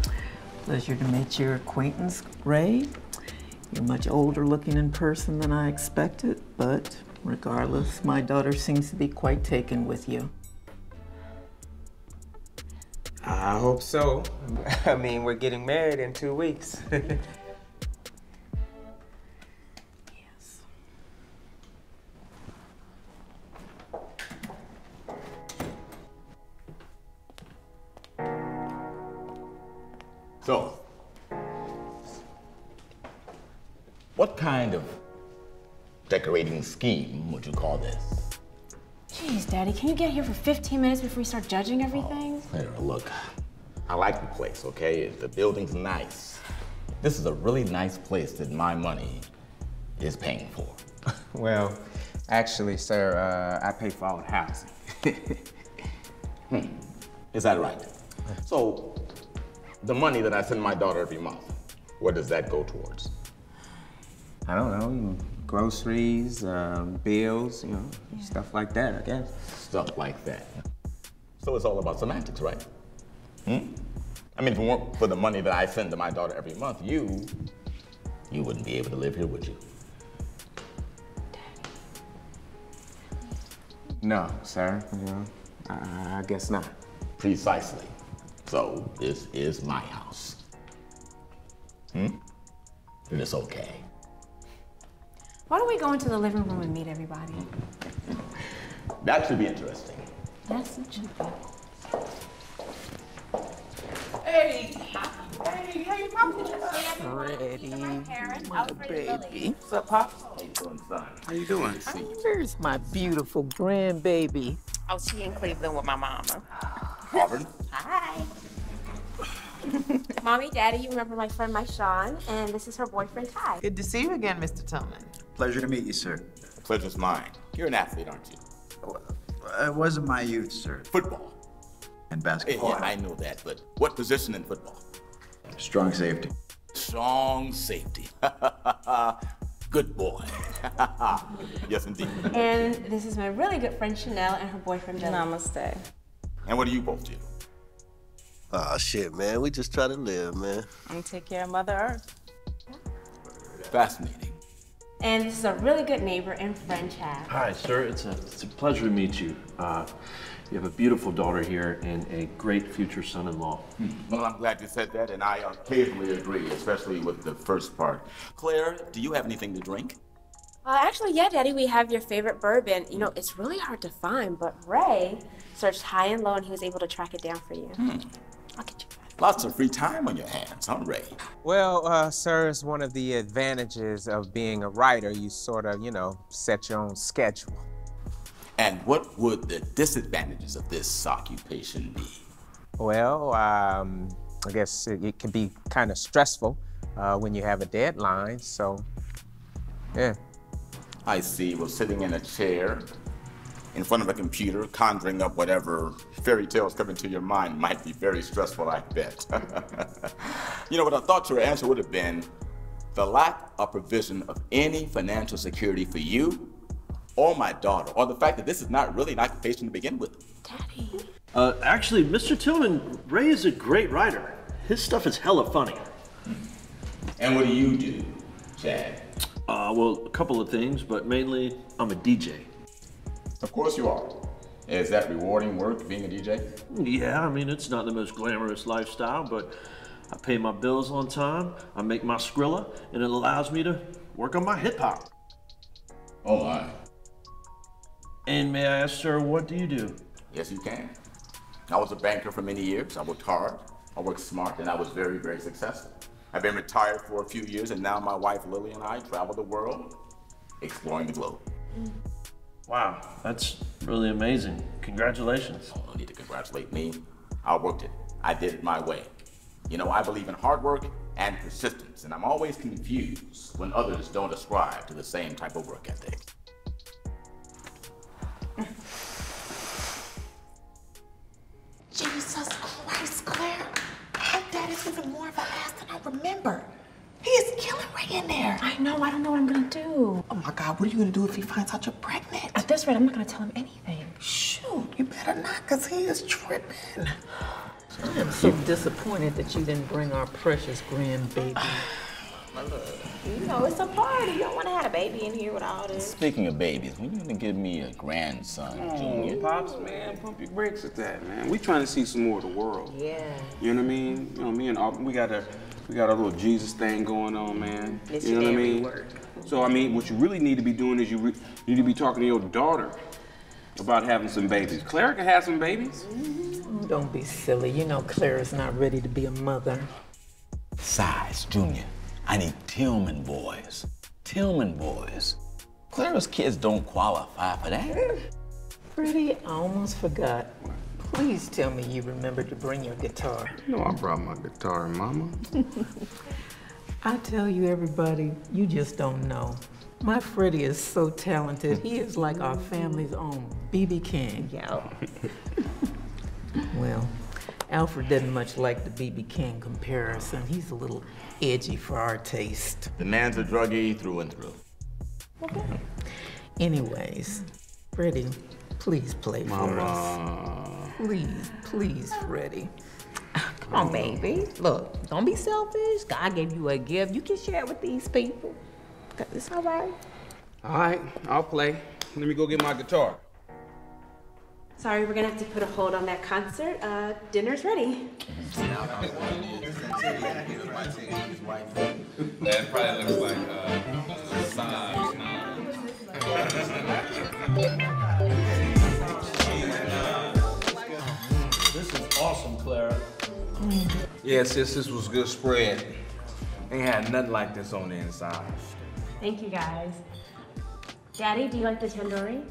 Pleasure to meet your acquaintance, Ray. You're much older looking in person than I expected, but regardless, my daughter seems to be quite taken with you. I hope so. [LAUGHS] I mean, we're getting married in two weeks. [LAUGHS] what kind of decorating scheme would you call this? Jeez, Daddy, can you get here for 15 minutes before we start judging everything? Here, look, I like the place, okay? The building's nice. This is a really nice place that my money is paying for. [LAUGHS] well, actually, sir, uh, I pay for all the housing. [LAUGHS] Hmm. Is that right? So, the money that I send my daughter every month, what does that go towards? I don't know. groceries, um, bills, you know, stuff like that, I guess. Stuff like that. So it's all about semantics, right? Hmm? I mean, if it weren't for the money that I send to my daughter every month, you, you wouldn't be able to live here, would you? No, sir. You know, I, I guess not. Precisely. So this is my house. Hmm? And it's okay. Why don't we go into the living room and meet everybody? That should be interesting. That's such a Hey, hey, how you pop? hey, Papa. Freddie, my baby. What's up, Pop? How you doing, son? How you doing? Where's my beautiful grandbaby? Oh, she in Cleveland with my mama. Auburn? Hi. [LAUGHS] Mommy, Daddy, you remember my friend, Marshawn, and this is her boyfriend, Ty. Good to see you again, Mr. Tillman. Pleasure to meet you, sir. Pleasure's mine. You're an athlete, aren't you? It wasn't my youth, sir. Football. And Yeah, basketball. yeah, I know that, but what position in football? Strong safety. Strong safety. [LAUGHS] Good boy. [LAUGHS] yes, indeed. And this is my really good friend, Chanel, and her boyfriend, Dylan. Namaste. And what do you both do? Oh shit, man. We just try to live, man. And take care of Mother Earth. Fascinating. And this is a really good neighbor and friend, Chad. Hi, sir. It's a, it's a pleasure to meet you. Uh, you have a beautiful daughter here and a great future son-in-law. Well, I'm glad you said that, and I occasionally agree, especially with the first part. Clara, do you have anything to drink? Uh, actually, yeah, Daddy, we have your favorite bourbon. You know, it's really hard to find, but Ray searched high and low and he was able to track it down for you. Lots of free time on your hands, huh, Ray? Well, uh, sir, it's one of the advantages of being a writer. You sort of, you know, set your own schedule. And what would the disadvantages of this occupation be? Well, um, I guess it, it can be kind of stressful uh, when you have a deadline. So, yeah. I see. Well, sitting in a chair in front of a computer, conjuring up whatever fairy tales come into your mind might be very stressful, I bet. [LAUGHS] you know what I thought your answer would have been? The lack of provision of any financial security for you or my daughter, or the fact that this is not really an occupation to begin with. Uh, actually, Mr. Tillman, Ray is a great writer. His stuff is hella funny. And what do you do, Chad? Uh, well, a couple of things, but mainly I'm a DJ. Of course you are. Is that rewarding work, being a DJ? Yeah, I mean, it's not the most glamorous lifestyle, but I pay my bills on time, I make my Skrilla, and it allows me to work on my hip hop. Oh my. And may I ask, sir, what do you do? Yes, you can. I was a banker for many years. I worked hard, I worked smart, and I was very, very successful. I've been retired for a few years, and now my wife Lily and I travel the world exploring the globe. Wow, that's really amazing. Congratulations. Oh, don't need to congratulate me. I worked it. I did it my way. You know, I believe in hard work and persistence, and I'm always confused when others don't ascribe to the same type of work ethic. Jesus Christ, Clara. Her dad is even more of an ass than I remember. He is killing Ray in there. I know, I don't know what I'm gonna do. Oh my God, what are you gonna do if he finds out you're pregnant? At this rate, I'm not gonna tell him anything. Shoot, you better not, because he is tripping. I am so disappointed that you didn't bring our precious grandbaby. [SIGHS] My love. You know, it's a party. You don't want to have a baby in here with all this. Speaking of babies, when you gonna give me a grandson, Junior? Pops, man, pump your brakes at that, man. We trying to see some more of the world. Yeah. You know what I mean? You know, me and Aubrey, we got a we got a little Jesus thing going on, man. It's you know what I mean? work. So I mean, what you really need to be doing is you re- need to be talking to your daughter about having some babies. Clara can have some babies. Don't be silly. You know Clara's not ready to be a mother. Size, Junior, I need Tillman boys. Tillman boys. Clara's kids don't qualify for that. Pretty, I almost forgot. Please tell me you remembered to bring your guitar. No, I brought my guitar, Mama. [LAUGHS] I tell you, everybody, you just don't know. My Freddie is so talented. He is like our family's own BB King. Yeah. [LAUGHS] Well, Alfred didn't much like the BB King comparison. He's a little edgy for our taste. The man's a druggie through and through. Okay. Anyways, Freddie, please play for us. Please, please, Freddie. [LAUGHS] Come on, baby. Look, don't be selfish. God gave you a gift. You can share it with these people. It's all right. All right, I'll play. Let me go get my guitar. Sorry, we're gonna have to put a hold on that concert. Uh, dinner's ready. That probably looks like uh, [LAUGHS] awesome, Clara. Yeah, sis, this was good spread. Ain't had nothing like this on the inside. Thank you, guys. Daddy, do you like the tandoori?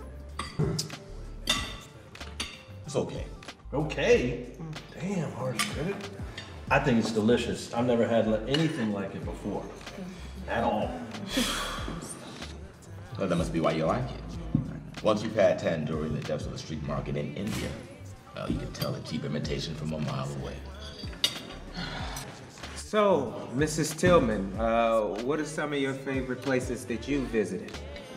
It's okay. Okay? Damn, harsh critic. I think it's delicious. I've never had anything like it before. At all. [LAUGHS] Well, that must be why you like it. Once you've had tandoori in the depths of the street market in India, well, you can tell a cheap imitation from a mile away. So, Mrs. Tillman, uh, what are some of your favorite places that you visited?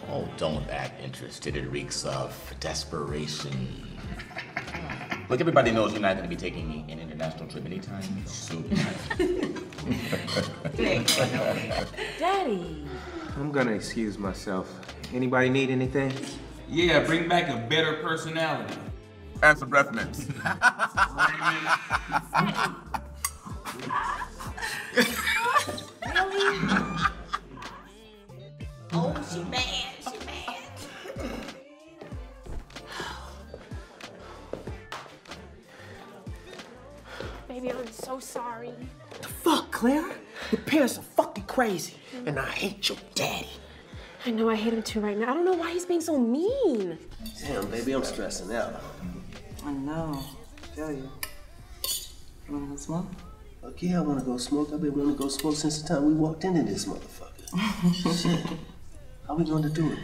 Oh, don't act interested. It reeks of desperation. Look, everybody knows you're not going to be taking an international trip anytime soon. [LAUGHS] Daddy. I'm gonna excuse myself. Anybody need anything? Yeah, bring back a better personality. And some breath mints. [LAUGHS] Oh, she mad. She mad. Baby, I'm so sorry. The fuck, Clara. Your parents are fucking crazy. And I hate your daddy. I know I hate him too right now. I don't know why he's being so mean. Damn, baby, I'm stressing out. I know. Feel you. You wanna go smoke? Fuck yeah, I wanna go smoke. I've been wanting to go smoke since the time we walked into this motherfucker. Shit. [LAUGHS] How we gonna do it?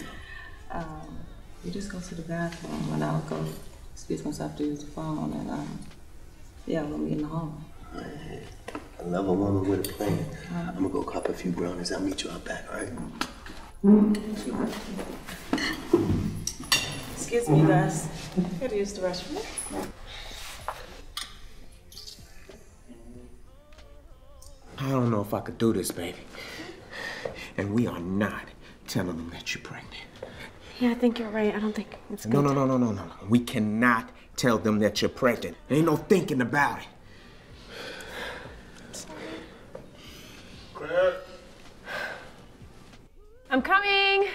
Um, you just go to the bathroom and I'll go excuse myself to use the phone and um, yeah, we'll meet in the hall. Man, I love a woman with a plan. I'm gonna go cop a few brownies. I'll meet you out back, all right? Excuse me, mm-hmm. guys. Gotta use the restroom. I don't know if I could do this, baby. And we are not telling them that you're pregnant. Yeah, I think you're right. I don't think it's good. No, no, no, no, no, no. no. We cannot tell them that you're pregnant. Ain't no thinking about it. I'm coming.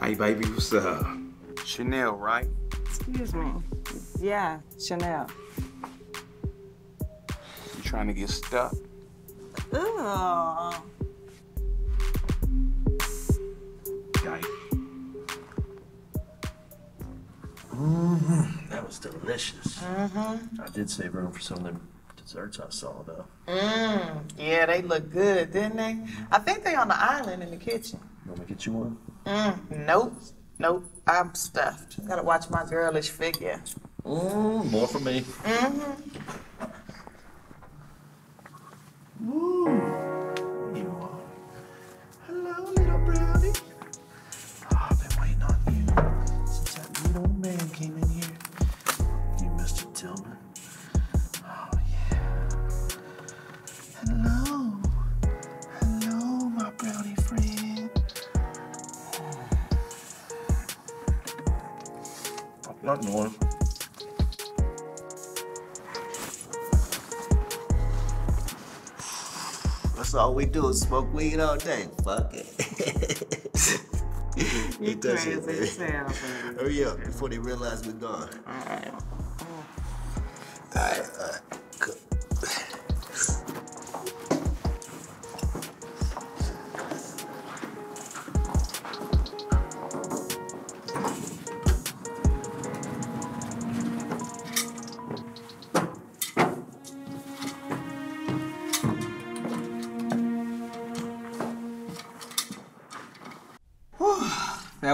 Hey, baby, what's up? Chanel, right? Excuse me. Yeah, Chanel. You trying to get stuck? Ugh. Guy. Mm-hmm. That was delicious. Mm-hmm. I did save room for some of them desserts I saw, though. Mm. Yeah, they look good, didn't they? I think they're on the island in the kitchen. You want me to get you one? Mm. Nope. Nope. I'm stuffed. Gotta watch my girlish figure. Mm, more for me. Mm-hmm. We do is smoke weed all day. Fuck it. [LAUGHS] You Get that crazy shit, as hell, baby. Oh, Hurry up before they realize we're gone. Alright. Alright,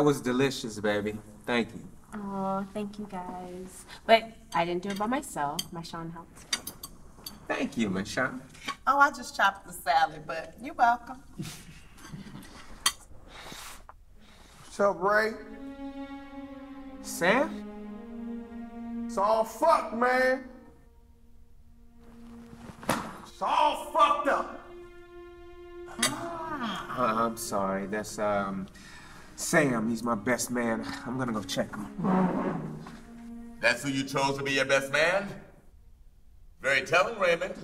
That was delicious, baby. Thank you. Oh, thank you guys. But I didn't do it by myself. Marshawn helped. Thank you, Michelle. Oh, I just chopped the salad, but you're welcome. What's up, Ray? Sam? It's all fucked, man. It's all fucked up. Uh, I'm sorry. That's um Sam. He's my best man. I'm gonna go check him. That's who you chose to be your best man? Very telling, Raymond.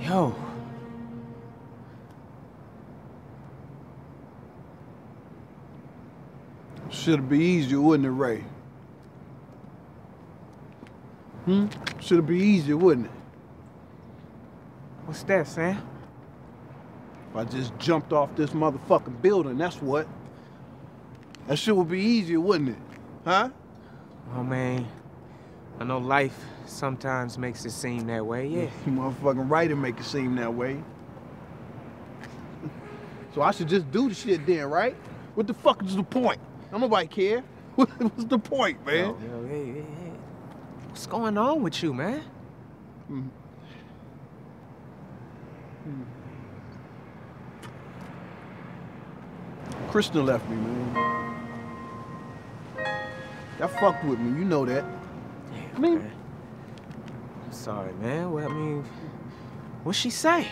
Yo. Should've been easier, wouldn't it, Ray? Hmm? Should've been easier, wouldn't it? What's that, Sam? If I just jumped off this motherfucking building, that's what. That shit would be easier, wouldn't it? Huh? Oh man, I know life sometimes makes it seem that way. Yeah. You [LAUGHS] motherfucking right to make it seem that way. [LAUGHS] So I should just do the shit then, right? What the fuck is the point? Nobody care. [LAUGHS] What's the point, man? Yo, yo, hey. What's going on with you, man? Mm. Kristen left me, man. That fucked with me, you know that. I mean, I'm sorry, man. Well, I mean, what'd she say?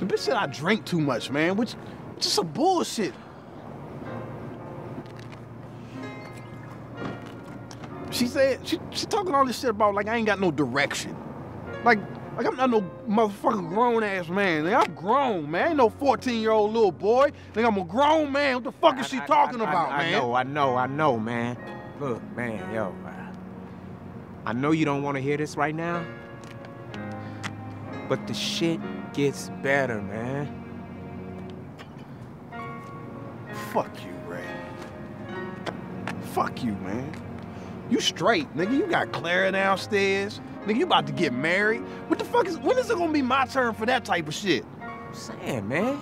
The bitch said I drink too much, man, which which is some bullshit. She said she she talking all this shit about like I ain't got no direction. Like like I'm not no motherfucking grown ass man. Like, I'm grown, man. I ain't no 14 year old little boy. Like I'm a grown man. What the fuck is she I- I- talking I- about, man? I, know, I know, I know, man. Look, man, yo, I know you don't want to hear this right now, but the shit gets better, man. Fuck you, Ray. Fuck you, man. You straight, nigga. You got Clara downstairs. Nigga, you about to get married. What the fuck is, when is it gonna be my turn for that type of shit? Sam, man.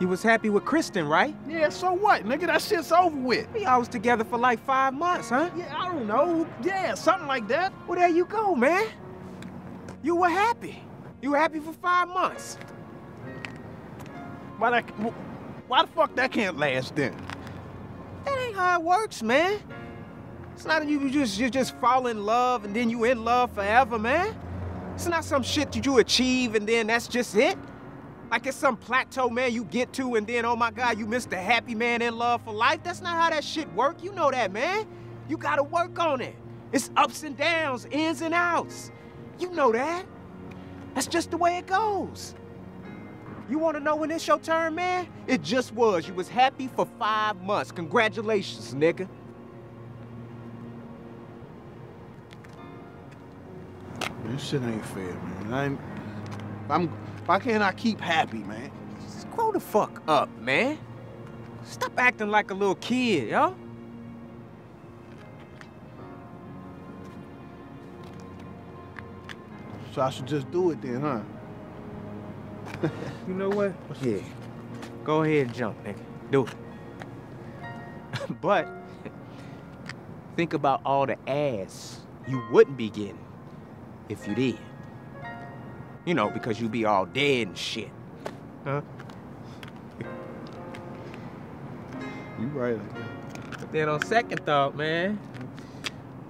You was happy with Kristen, right? Yeah, so what, nigga? That shit's over with. We all was together for like five months, huh? Yeah, I don't know. Yeah, something like that. Well, there you go, man. You were happy. You were happy for five months. Why that, why the fuck that can't last then? That ain't how it works, man. It's not that you just you just fall in love and then you in love forever, man. It's not some shit that you achieve and then that's just it. Like it's some plateau, man, you get to and then, oh my God, you missed the happy man in love for life. That's not how that shit work. You know that, man. You gotta work on it. It's ups and downs, ins and outs. You know that. That's just the way it goes. You wanna know when it's your turn, man? It just was. You was happy for five months. Congratulations, nigga. This shit ain't fair, man. I ain't, I'm, why can't I keep happy, man? Just grow the fuck up, man. Stop acting like a little kid, yo. So I should just do it then, huh? You know what? Yeah. Go ahead and jump, nigga. Do it. [LAUGHS] but think about all the ass you wouldn't be getting if you did. You know, because you'd be all dead and shit. Huh? You right. But then on second thought, man,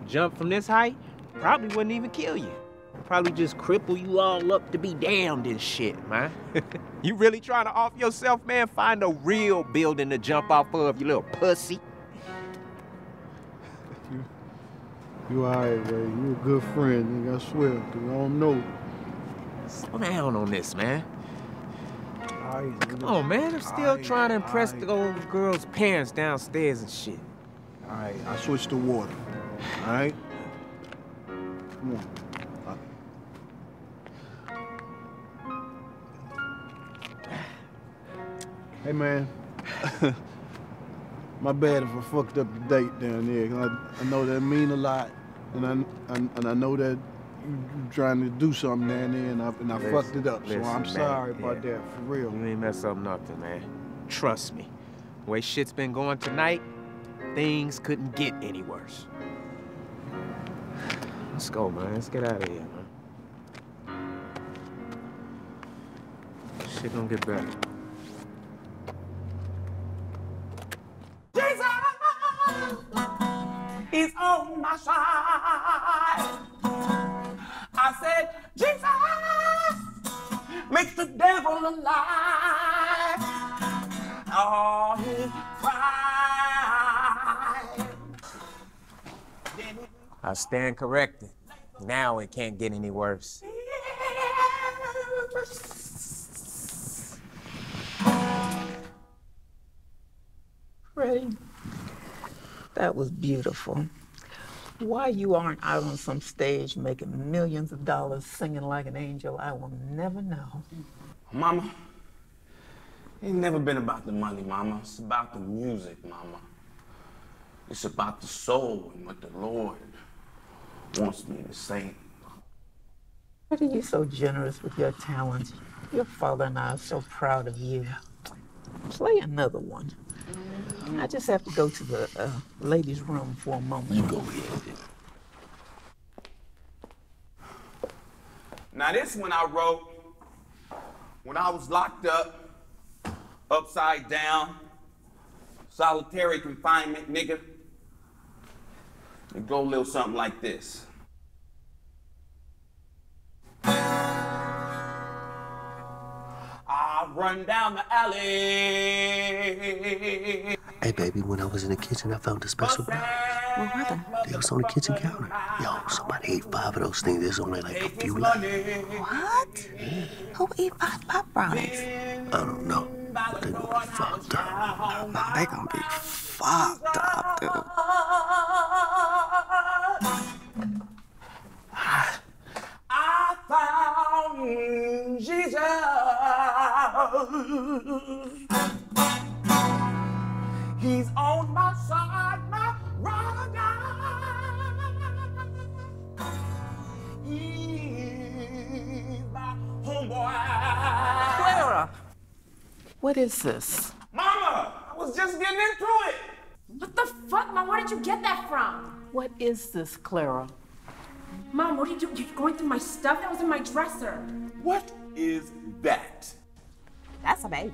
jump from this height probably wouldn't even kill you. Probably just cripple you all up to be damned and shit, man. [LAUGHS] you really trying to off yourself, man? Find a real building to jump off of, you little pussy. You alright, Ray. You a good friend, nigga. I swear, 'cause I don't know. Slow down on this, man. Alright, Come on, man. I'm still trying to impress the old girl's parents downstairs and shit. Alright, I switched to water. Alright? Come on. Hey, man. [LAUGHS] My bad if I fucked up the date down there. I, I know that mean a lot, and I, and, and I know that, you trying to do something down there and I, and I fucked it up. so Listen, I'm man, sorry about yeah. that, for real. You ain't mess up nothing, man. Trust me. The way shit's been going tonight, things couldn't get any worse. Let's go, man. Let's get out of here, man. Shit gonna get better. My side. I said, Jesus, make the devil alive. Oh, he cried. I stand corrected. Now it can't get any worse. Freddie, that was beautiful. Why you aren't out on some stage making millions of dollars singing like an angel, I will never know. Mama, it ain't never been about the money, Mama. It's about the music, Mama. It's about the soul and what the Lord wants me to sing. are you're so generous with your talent. Your father and I are so proud of you. Play another one. I just have to go to the uh, ladies' room for a moment. You go ahead. Now, this one I wrote when I was locked up, upside down, solitary confinement, nigga. It go a little something like this. Run down the alley. Hey, baby, when I was in the kitchen, I found a special brownies. What were they? They was on the kitchen counter. Yo, somebody ate five of those things. There's only like a few left. What? Who ate five pop brownies? I don't know, but they gonna be fucked up. Oh, nah, they gonna be fucked up, dude. Jesus. He's on my side, my brother. He's my homeboy. Clara! What is this? Mama, I was just getting into it. What the fuck, Mom? Where did you get that from? What is this, Clara? Mom, what are you doing? You're going through my stuff? That was in my dresser. What is that? That's a baby.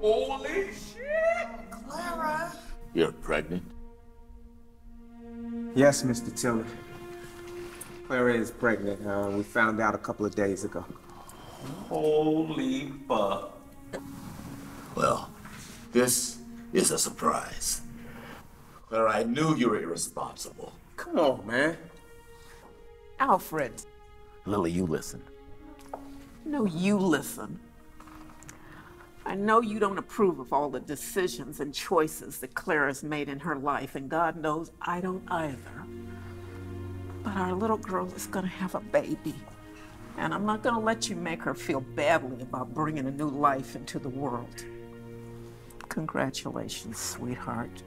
Holy shit! Clara. You're pregnant? Yes, Mr. Tiller. Clara is pregnant. Uh, we found out a couple of days ago. Holy fuck. Well, this is a surprise. Clara, I knew you were irresponsible. Come on, man. Alfred. Lily, you listen. No, you listen. I know you don't approve of all the decisions and choices that Clara's made in her life, and God knows I don't either. But our little girl is gonna have a baby, and I'm not gonna let you make her feel badly about bringing a new life into the world. Congratulations, sweetheart.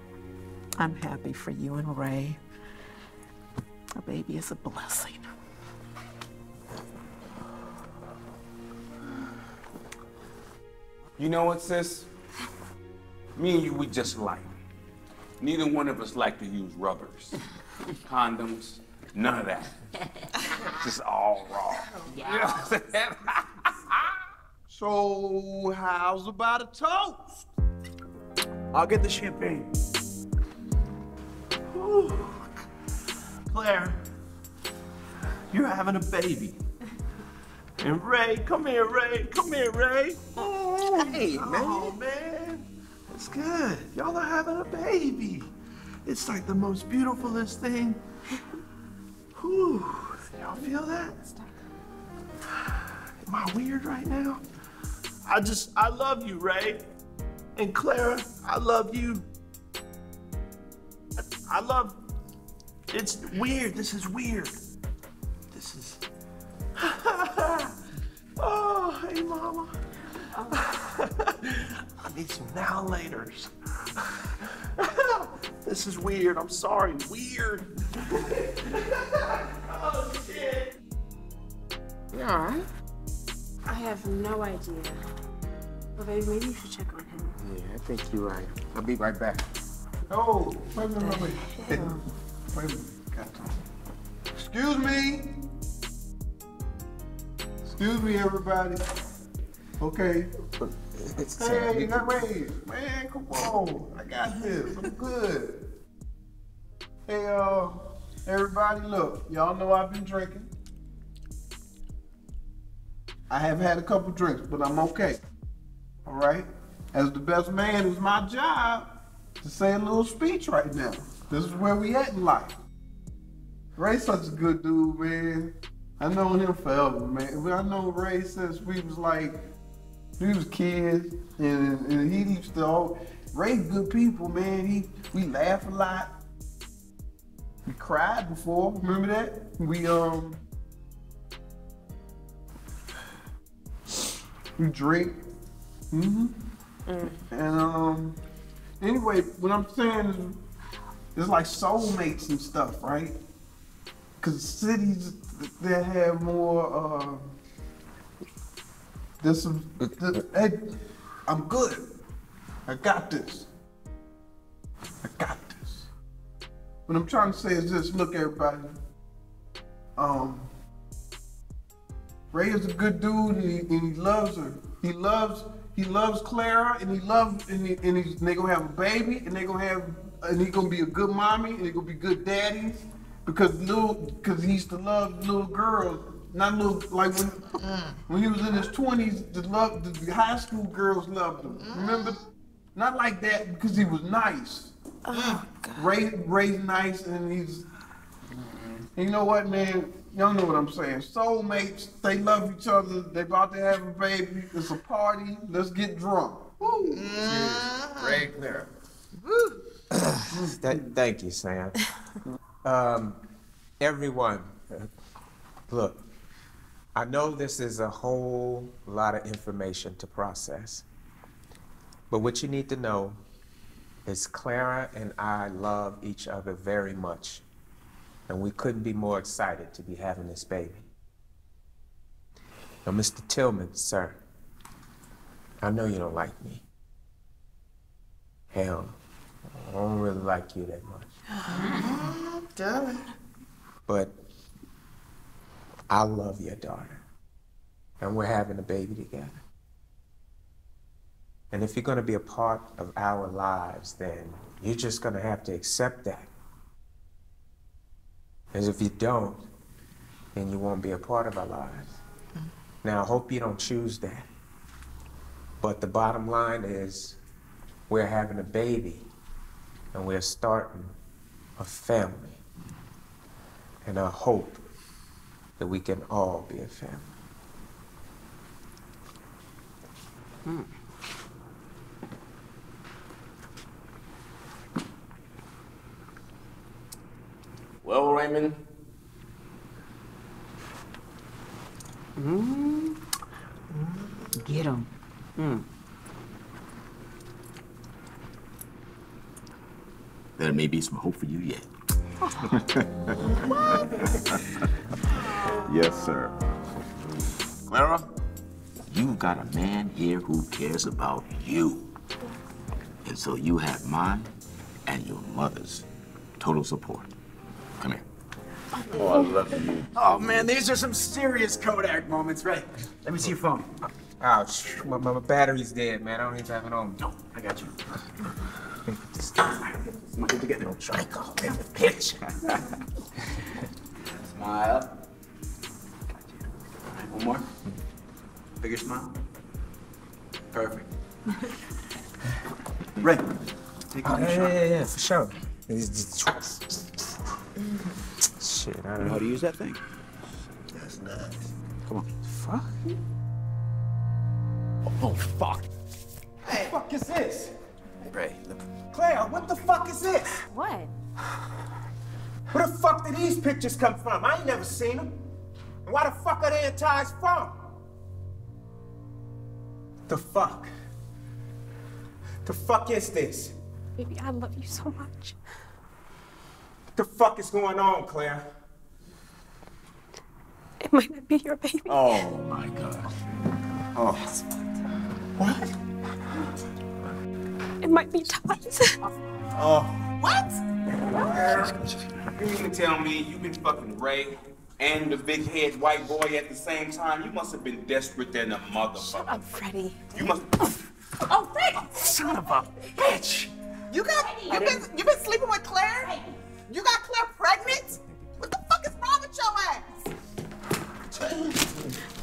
I'm happy for you and Ray. A baby is a blessing. You know what, sis? Me and you, we just like. Neither one of us like to use rubbers, [LAUGHS] condoms, none of that. [LAUGHS] just all raw. You know what I'm saying? [LAUGHS] So, how's about a toast? I'll get the champagne. Whew. Claire, you're having a baby. And Ray, come here, Ray. Come here, Ray. Oh, Hey, oh, man. Oh, man. It's good. Y'all are having a baby. It's like the most beautifulest thing. Whew. Y'all feel that? Am I weird right now? I just, I love you, Ray. And Clara, I love you. I love, it's weird. This is weird. Oh, hey, mama. I need some now laters. this is weird. I'm sorry. Weird. [LAUGHS] oh, shit. You all right? I have no idea. But baby, maybe you should check on him. Yeah, I think you're right. I'll be right back. Oh, wait a minute, wait a minute. Wait a minute. Excuse me. Excuse me, everybody. Okay. Hey, now wait, man, come on. I got this. I'm good. Hey, uh, everybody, look. Y'all know I've been drinking. I have had a couple drinks, but I'm okay. All right? As the best man, it's my job to say a little speech right now. This is where we at in life. Ray's such a good dude, man. I know him forever, man. I know Ray since we was like, we was kids, and, and he used to all, Ray good people, man. He we laugh a lot. We cried before, remember that? We um we drink. Mm-hmm. And um anyway, what I'm saying is it's like soulmates and stuff, right? Cause cities that have more uh there's some th- hey, I'm good. I got this. I got this. What I'm trying to say is this, look everybody. Um Ray is a good dude and he, and he loves her. He loves he loves Clara and he loves and, he, and he's, they gonna have a baby and they gonna have and he gonna be a good mommy and they gonna be good daddies because little because he used to love little girls. Not little like when when he was in his twenties, the love the high school girls loved him. Remember? Not like that because he was nice. Oh, Ray Ray's nice and he's you know what, man? Y'all know what I'm saying. Soulmates, they love each other. They about to have a baby. It's a party. Let's get drunk. Woo. Ray Clara. Th- thank you, Sam. [LAUGHS] Um, everyone, uh, look, I know this is a whole lot of information to process, but what you need to know is Clara and I love each other very much, and we couldn't be more excited to be having this baby. Now, Mr. Tillman, sir, I know you don't like me. Hell, I don't really like you that much. [SIGHS] It. But I love your daughter. And we're having a baby together. And if you're going to be a part of our lives, then you're just going to have to accept that. Because if you don't, then you won't be a part of our lives. Now, I hope you don't choose that. But the bottom line is we're having a baby and we're starting a family. And I hope that we can all be a family. Well, Raymond, Mm. Get him. There may be some hope for you yet. [LAUGHS] yes, sir. Clara, you've got a man here who cares about you. And so you have mine and your mother's total support. Come here. Oh, I love you. Oh man, these are some serious Kodak moments, right? Let me see your phone. Ouch. My, my battery's dead, man. I don't even have it on. No, I got you. [LAUGHS] Might get together. Don't try to call me a bitch. [LAUGHS] Smile. Got you. One more. Bigger smile. Perfect. [LAUGHS] Ray, take Oh, on yeah, shot. yeah, yeah, for sure. It's just- Shit, I don't know how to use that thing? That's nice. Come on. Fuck. Oh, fuck. Hey. What the fuck is this? Ray, look. Claire, what the fuck is this? What? Where the fuck did these pictures come from? I ain't never seen them. And why the fuck are they in Ty's phone? The fuck? The fuck is this? Baby, I love you so much. What the fuck is going on, Claire? It might not be your baby. Oh my god. Oh. Uh, what? It might be Todd's. Oh. What? You mean to tell me you've been fucking Ray and the big head white boy at the same time? You must have been desperate than a motherfucker. Shut up, Freddie. You must. Oh, Freddie! Son of a bitch! You got you been you been sleeping with Claire? You got Claire pregnant? What the fuck is wrong with your ass?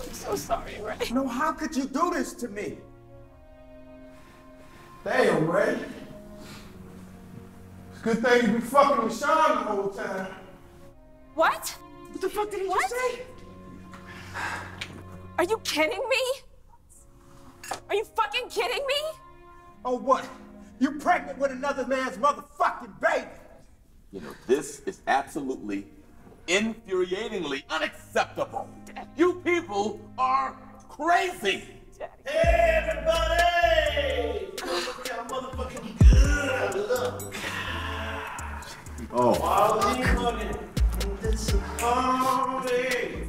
I'm so sorry, Ray. No, how could you do this to me? Damn, Ray. It's a good thing you been fucking with Sean the whole time. What? What the fuck did he what? just say? Are you kidding me? Are you fucking kidding me? Oh, what? You pregnant with another man's motherfucking baby? You know, this is absolutely infuriatingly unacceptable. You people are crazy. Hey everybody! Look how motherfucking good I look. Oh. All these money. This a party.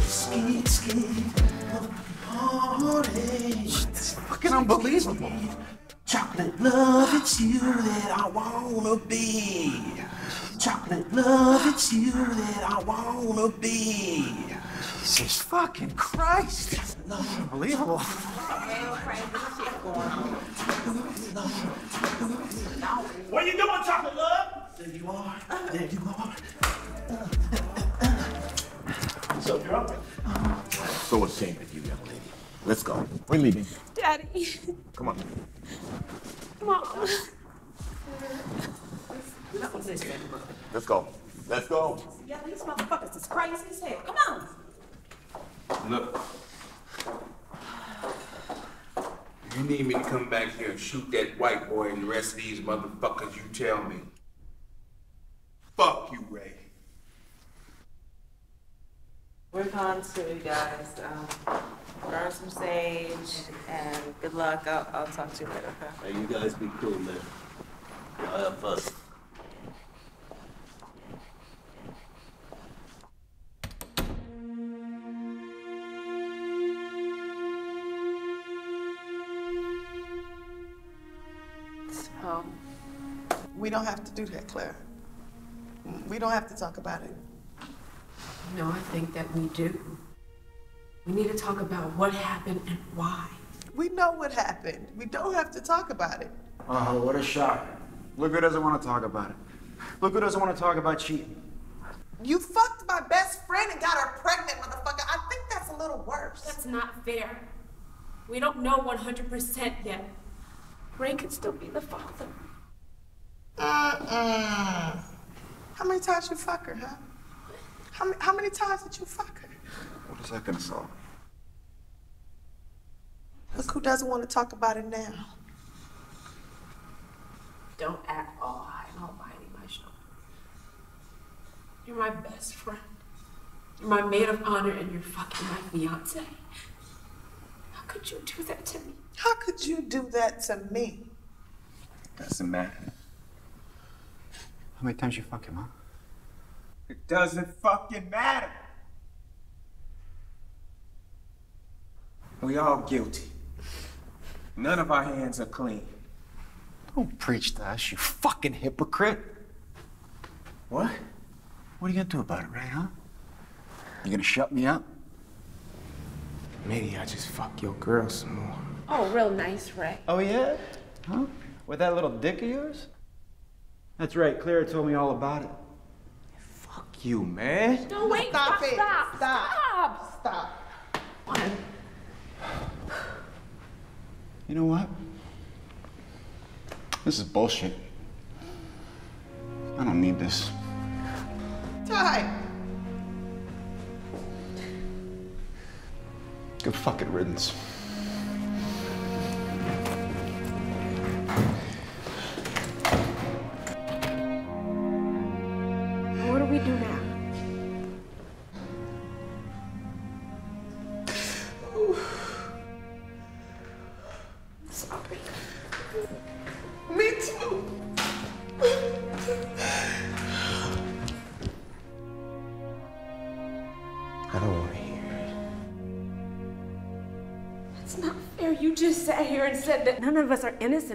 Skeet, skeet. Party. It's fucking unbelievable. Chocolate love, it's you that I wanna be. Chocolate love, it's you that I wanna be. Jesus fucking Christ. Unbelievable. What you doing, chocolate love? There you are. There you are. So drunk. So ashamed of you, young lady. Let's go. We're leaving. Daddy. Come on. Mom. Let's go. Let's go. Yeah, these motherfuckers is crazy as hell. Come on. Look. You need me to come back here and shoot that white boy and the rest of these motherfuckers, you tell me. Fuck you, Ray. We're going to, you guys. Um, burn some sage and good luck. I'll, I'll talk to you later, okay? Hey, you guys be cool, man. Y'all have fun. So, we don't have to do that, Claire. We don't have to talk about it. No, I think that we do. We need to talk about what happened and why. We know what happened. We don't have to talk about it. Oh, what a shock. Look who doesn't want to talk about it. Look who doesn't want to talk about cheating. You fucked my best friend and got her pregnant, motherfucker. I think that's a little worse. That's not fair. We don't know 100% yet. Ray could still be the father. Mm-mm. How many times you fuck her, huh? How many, how many times did you fuck her? What is that gonna solve? Look who doesn't want to talk about it now. Don't act all high and almighty, Marshawn. You're my best friend. You're my maid of honor and you're fucking my fiance. How could you do that to me? How could you do that to me? Doesn't matter. How many times you fuck him, huh? It doesn't fucking matter. We all guilty. None of our hands are clean. Don't preach to us, you fucking hypocrite. What? What are you gonna do about it, Ray, huh? You gonna shut me up? Maybe I just fuck your girl some more. Oh, real nice, Ray. Oh, yeah? Huh? With that little dick of yours? That's right, Clara told me all about it. Fuck you, man. No, wait, Stop it. Stop. Stop. Stop. You know what? This is bullshit. I don't need this. Ty. Good fucking riddance.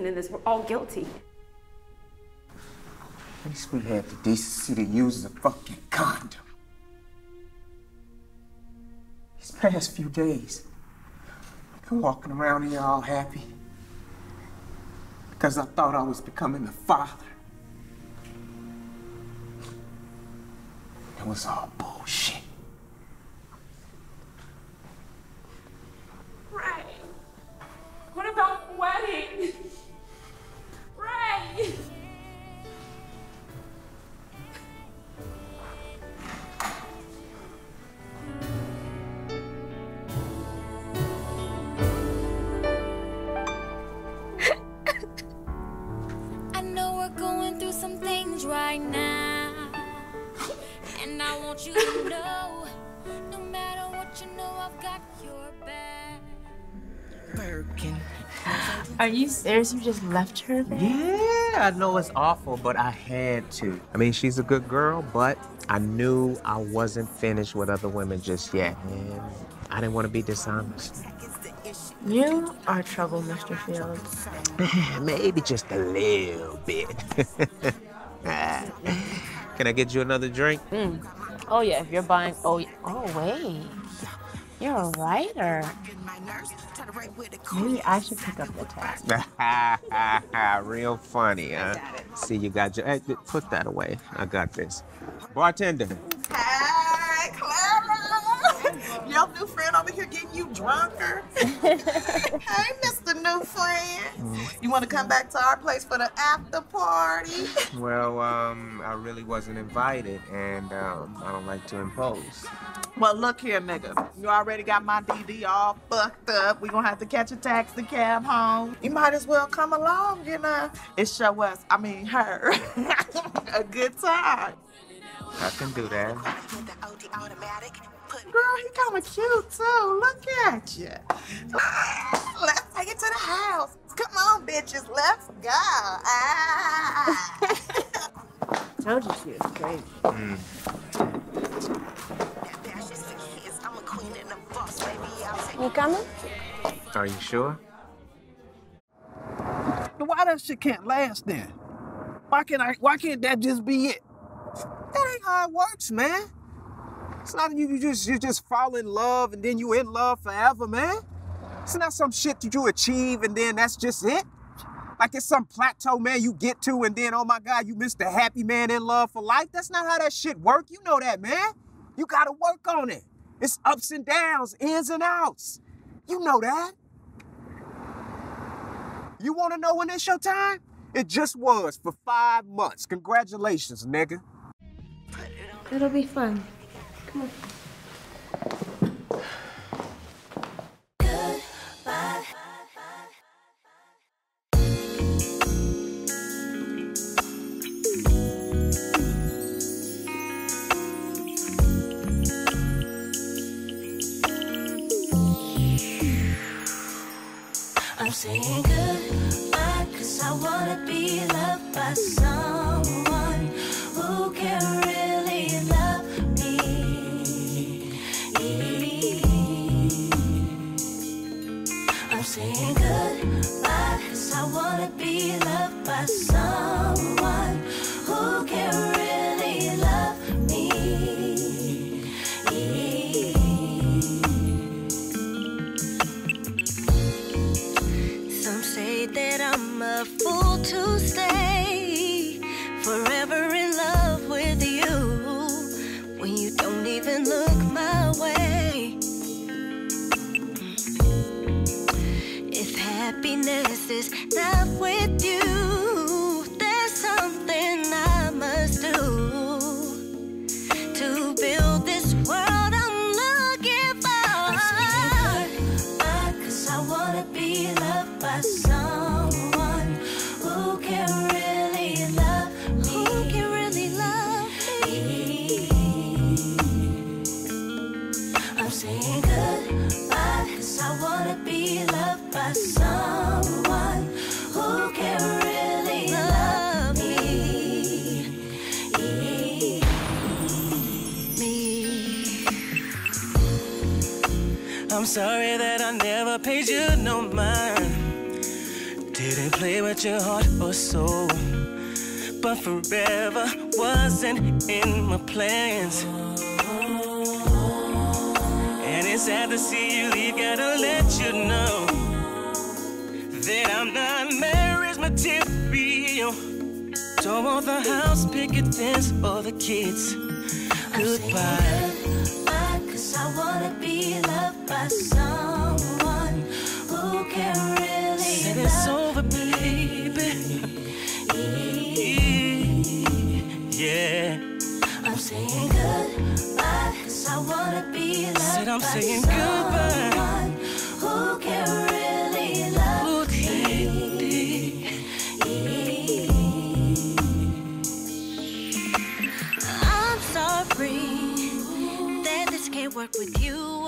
Innocent in this. We're all guilty. At least we had the decency to use the fucking condom. These past few days, I've been walking around here all happy because I thought I was becoming the father. It was all bullshit. Ray, what about the some things right now. And I want you to know no matter what you know, I've got your back. Birkin. Are you serious? You just left her there? Yeah, I know it's awful, but I had to. I mean, she's a good girl, but I knew I wasn't finished with other women just yet, and I didn't want to be dishonest. You are trouble, Mr. Fields. [LAUGHS] Maybe just a little bit. [LAUGHS] Can I get you another drink? Mm. Oh yeah, if you're buying. Oh, y- oh wait, you're a writer. Maybe I should pick up the tab. [LAUGHS] Real funny, huh? See, you got your. Hey, put that away. I got this. Bartender. Hey, Clara! Your new friend over here getting you drunker. [LAUGHS] hey, Mr. New Friend. You want to come back to our place for the after party? [LAUGHS] Well, um, I really wasn't invited, and um, I don't like to impose. Well, look here, nigga. You already got my DD all fucked up. We gonna have to catch a taxi cab home. You might as well come along, you know, and show us, I mean her, [LAUGHS] a good time. I can do that. Girl, he kind of cute too. Look at you. Let's take it to the house. Come on, bitches. Let's go. Ah. [LAUGHS] Told you she was crazy. Mm. You coming? Are you sure? Then Why that shit can't last then? Why can't I? Why can't that just be it? That ain't how it works, man. It's not you, you just you just fall in love and then you in love forever, man. It's not some shit that you achieve and then that's just it. Like it's some plateau, man, you get to and then oh my god, you missed the happy man in love for life. That's not how that shit work. You know that, man. You gotta work on it. It's ups and downs, ins and outs. You know that. You wanna know when it's your time? It just was for five months. Congratulations, nigga. It'll be fun. I'm saying goodbye, cause I wanna be loved by someone who can really love saying goodbye, cause I wanna be loved by someone paid you no mind. Didn't play with your heart or soul. But forever wasn't in my plans. And it's sad to see you leave, gotta let you know that I'm not marriage material. Don't want the house, picket fence, or the kids. Goodbye. Cause I wanna be loved by someone I'm by saying someone who can really love me. I'm sorry that this can't work with you.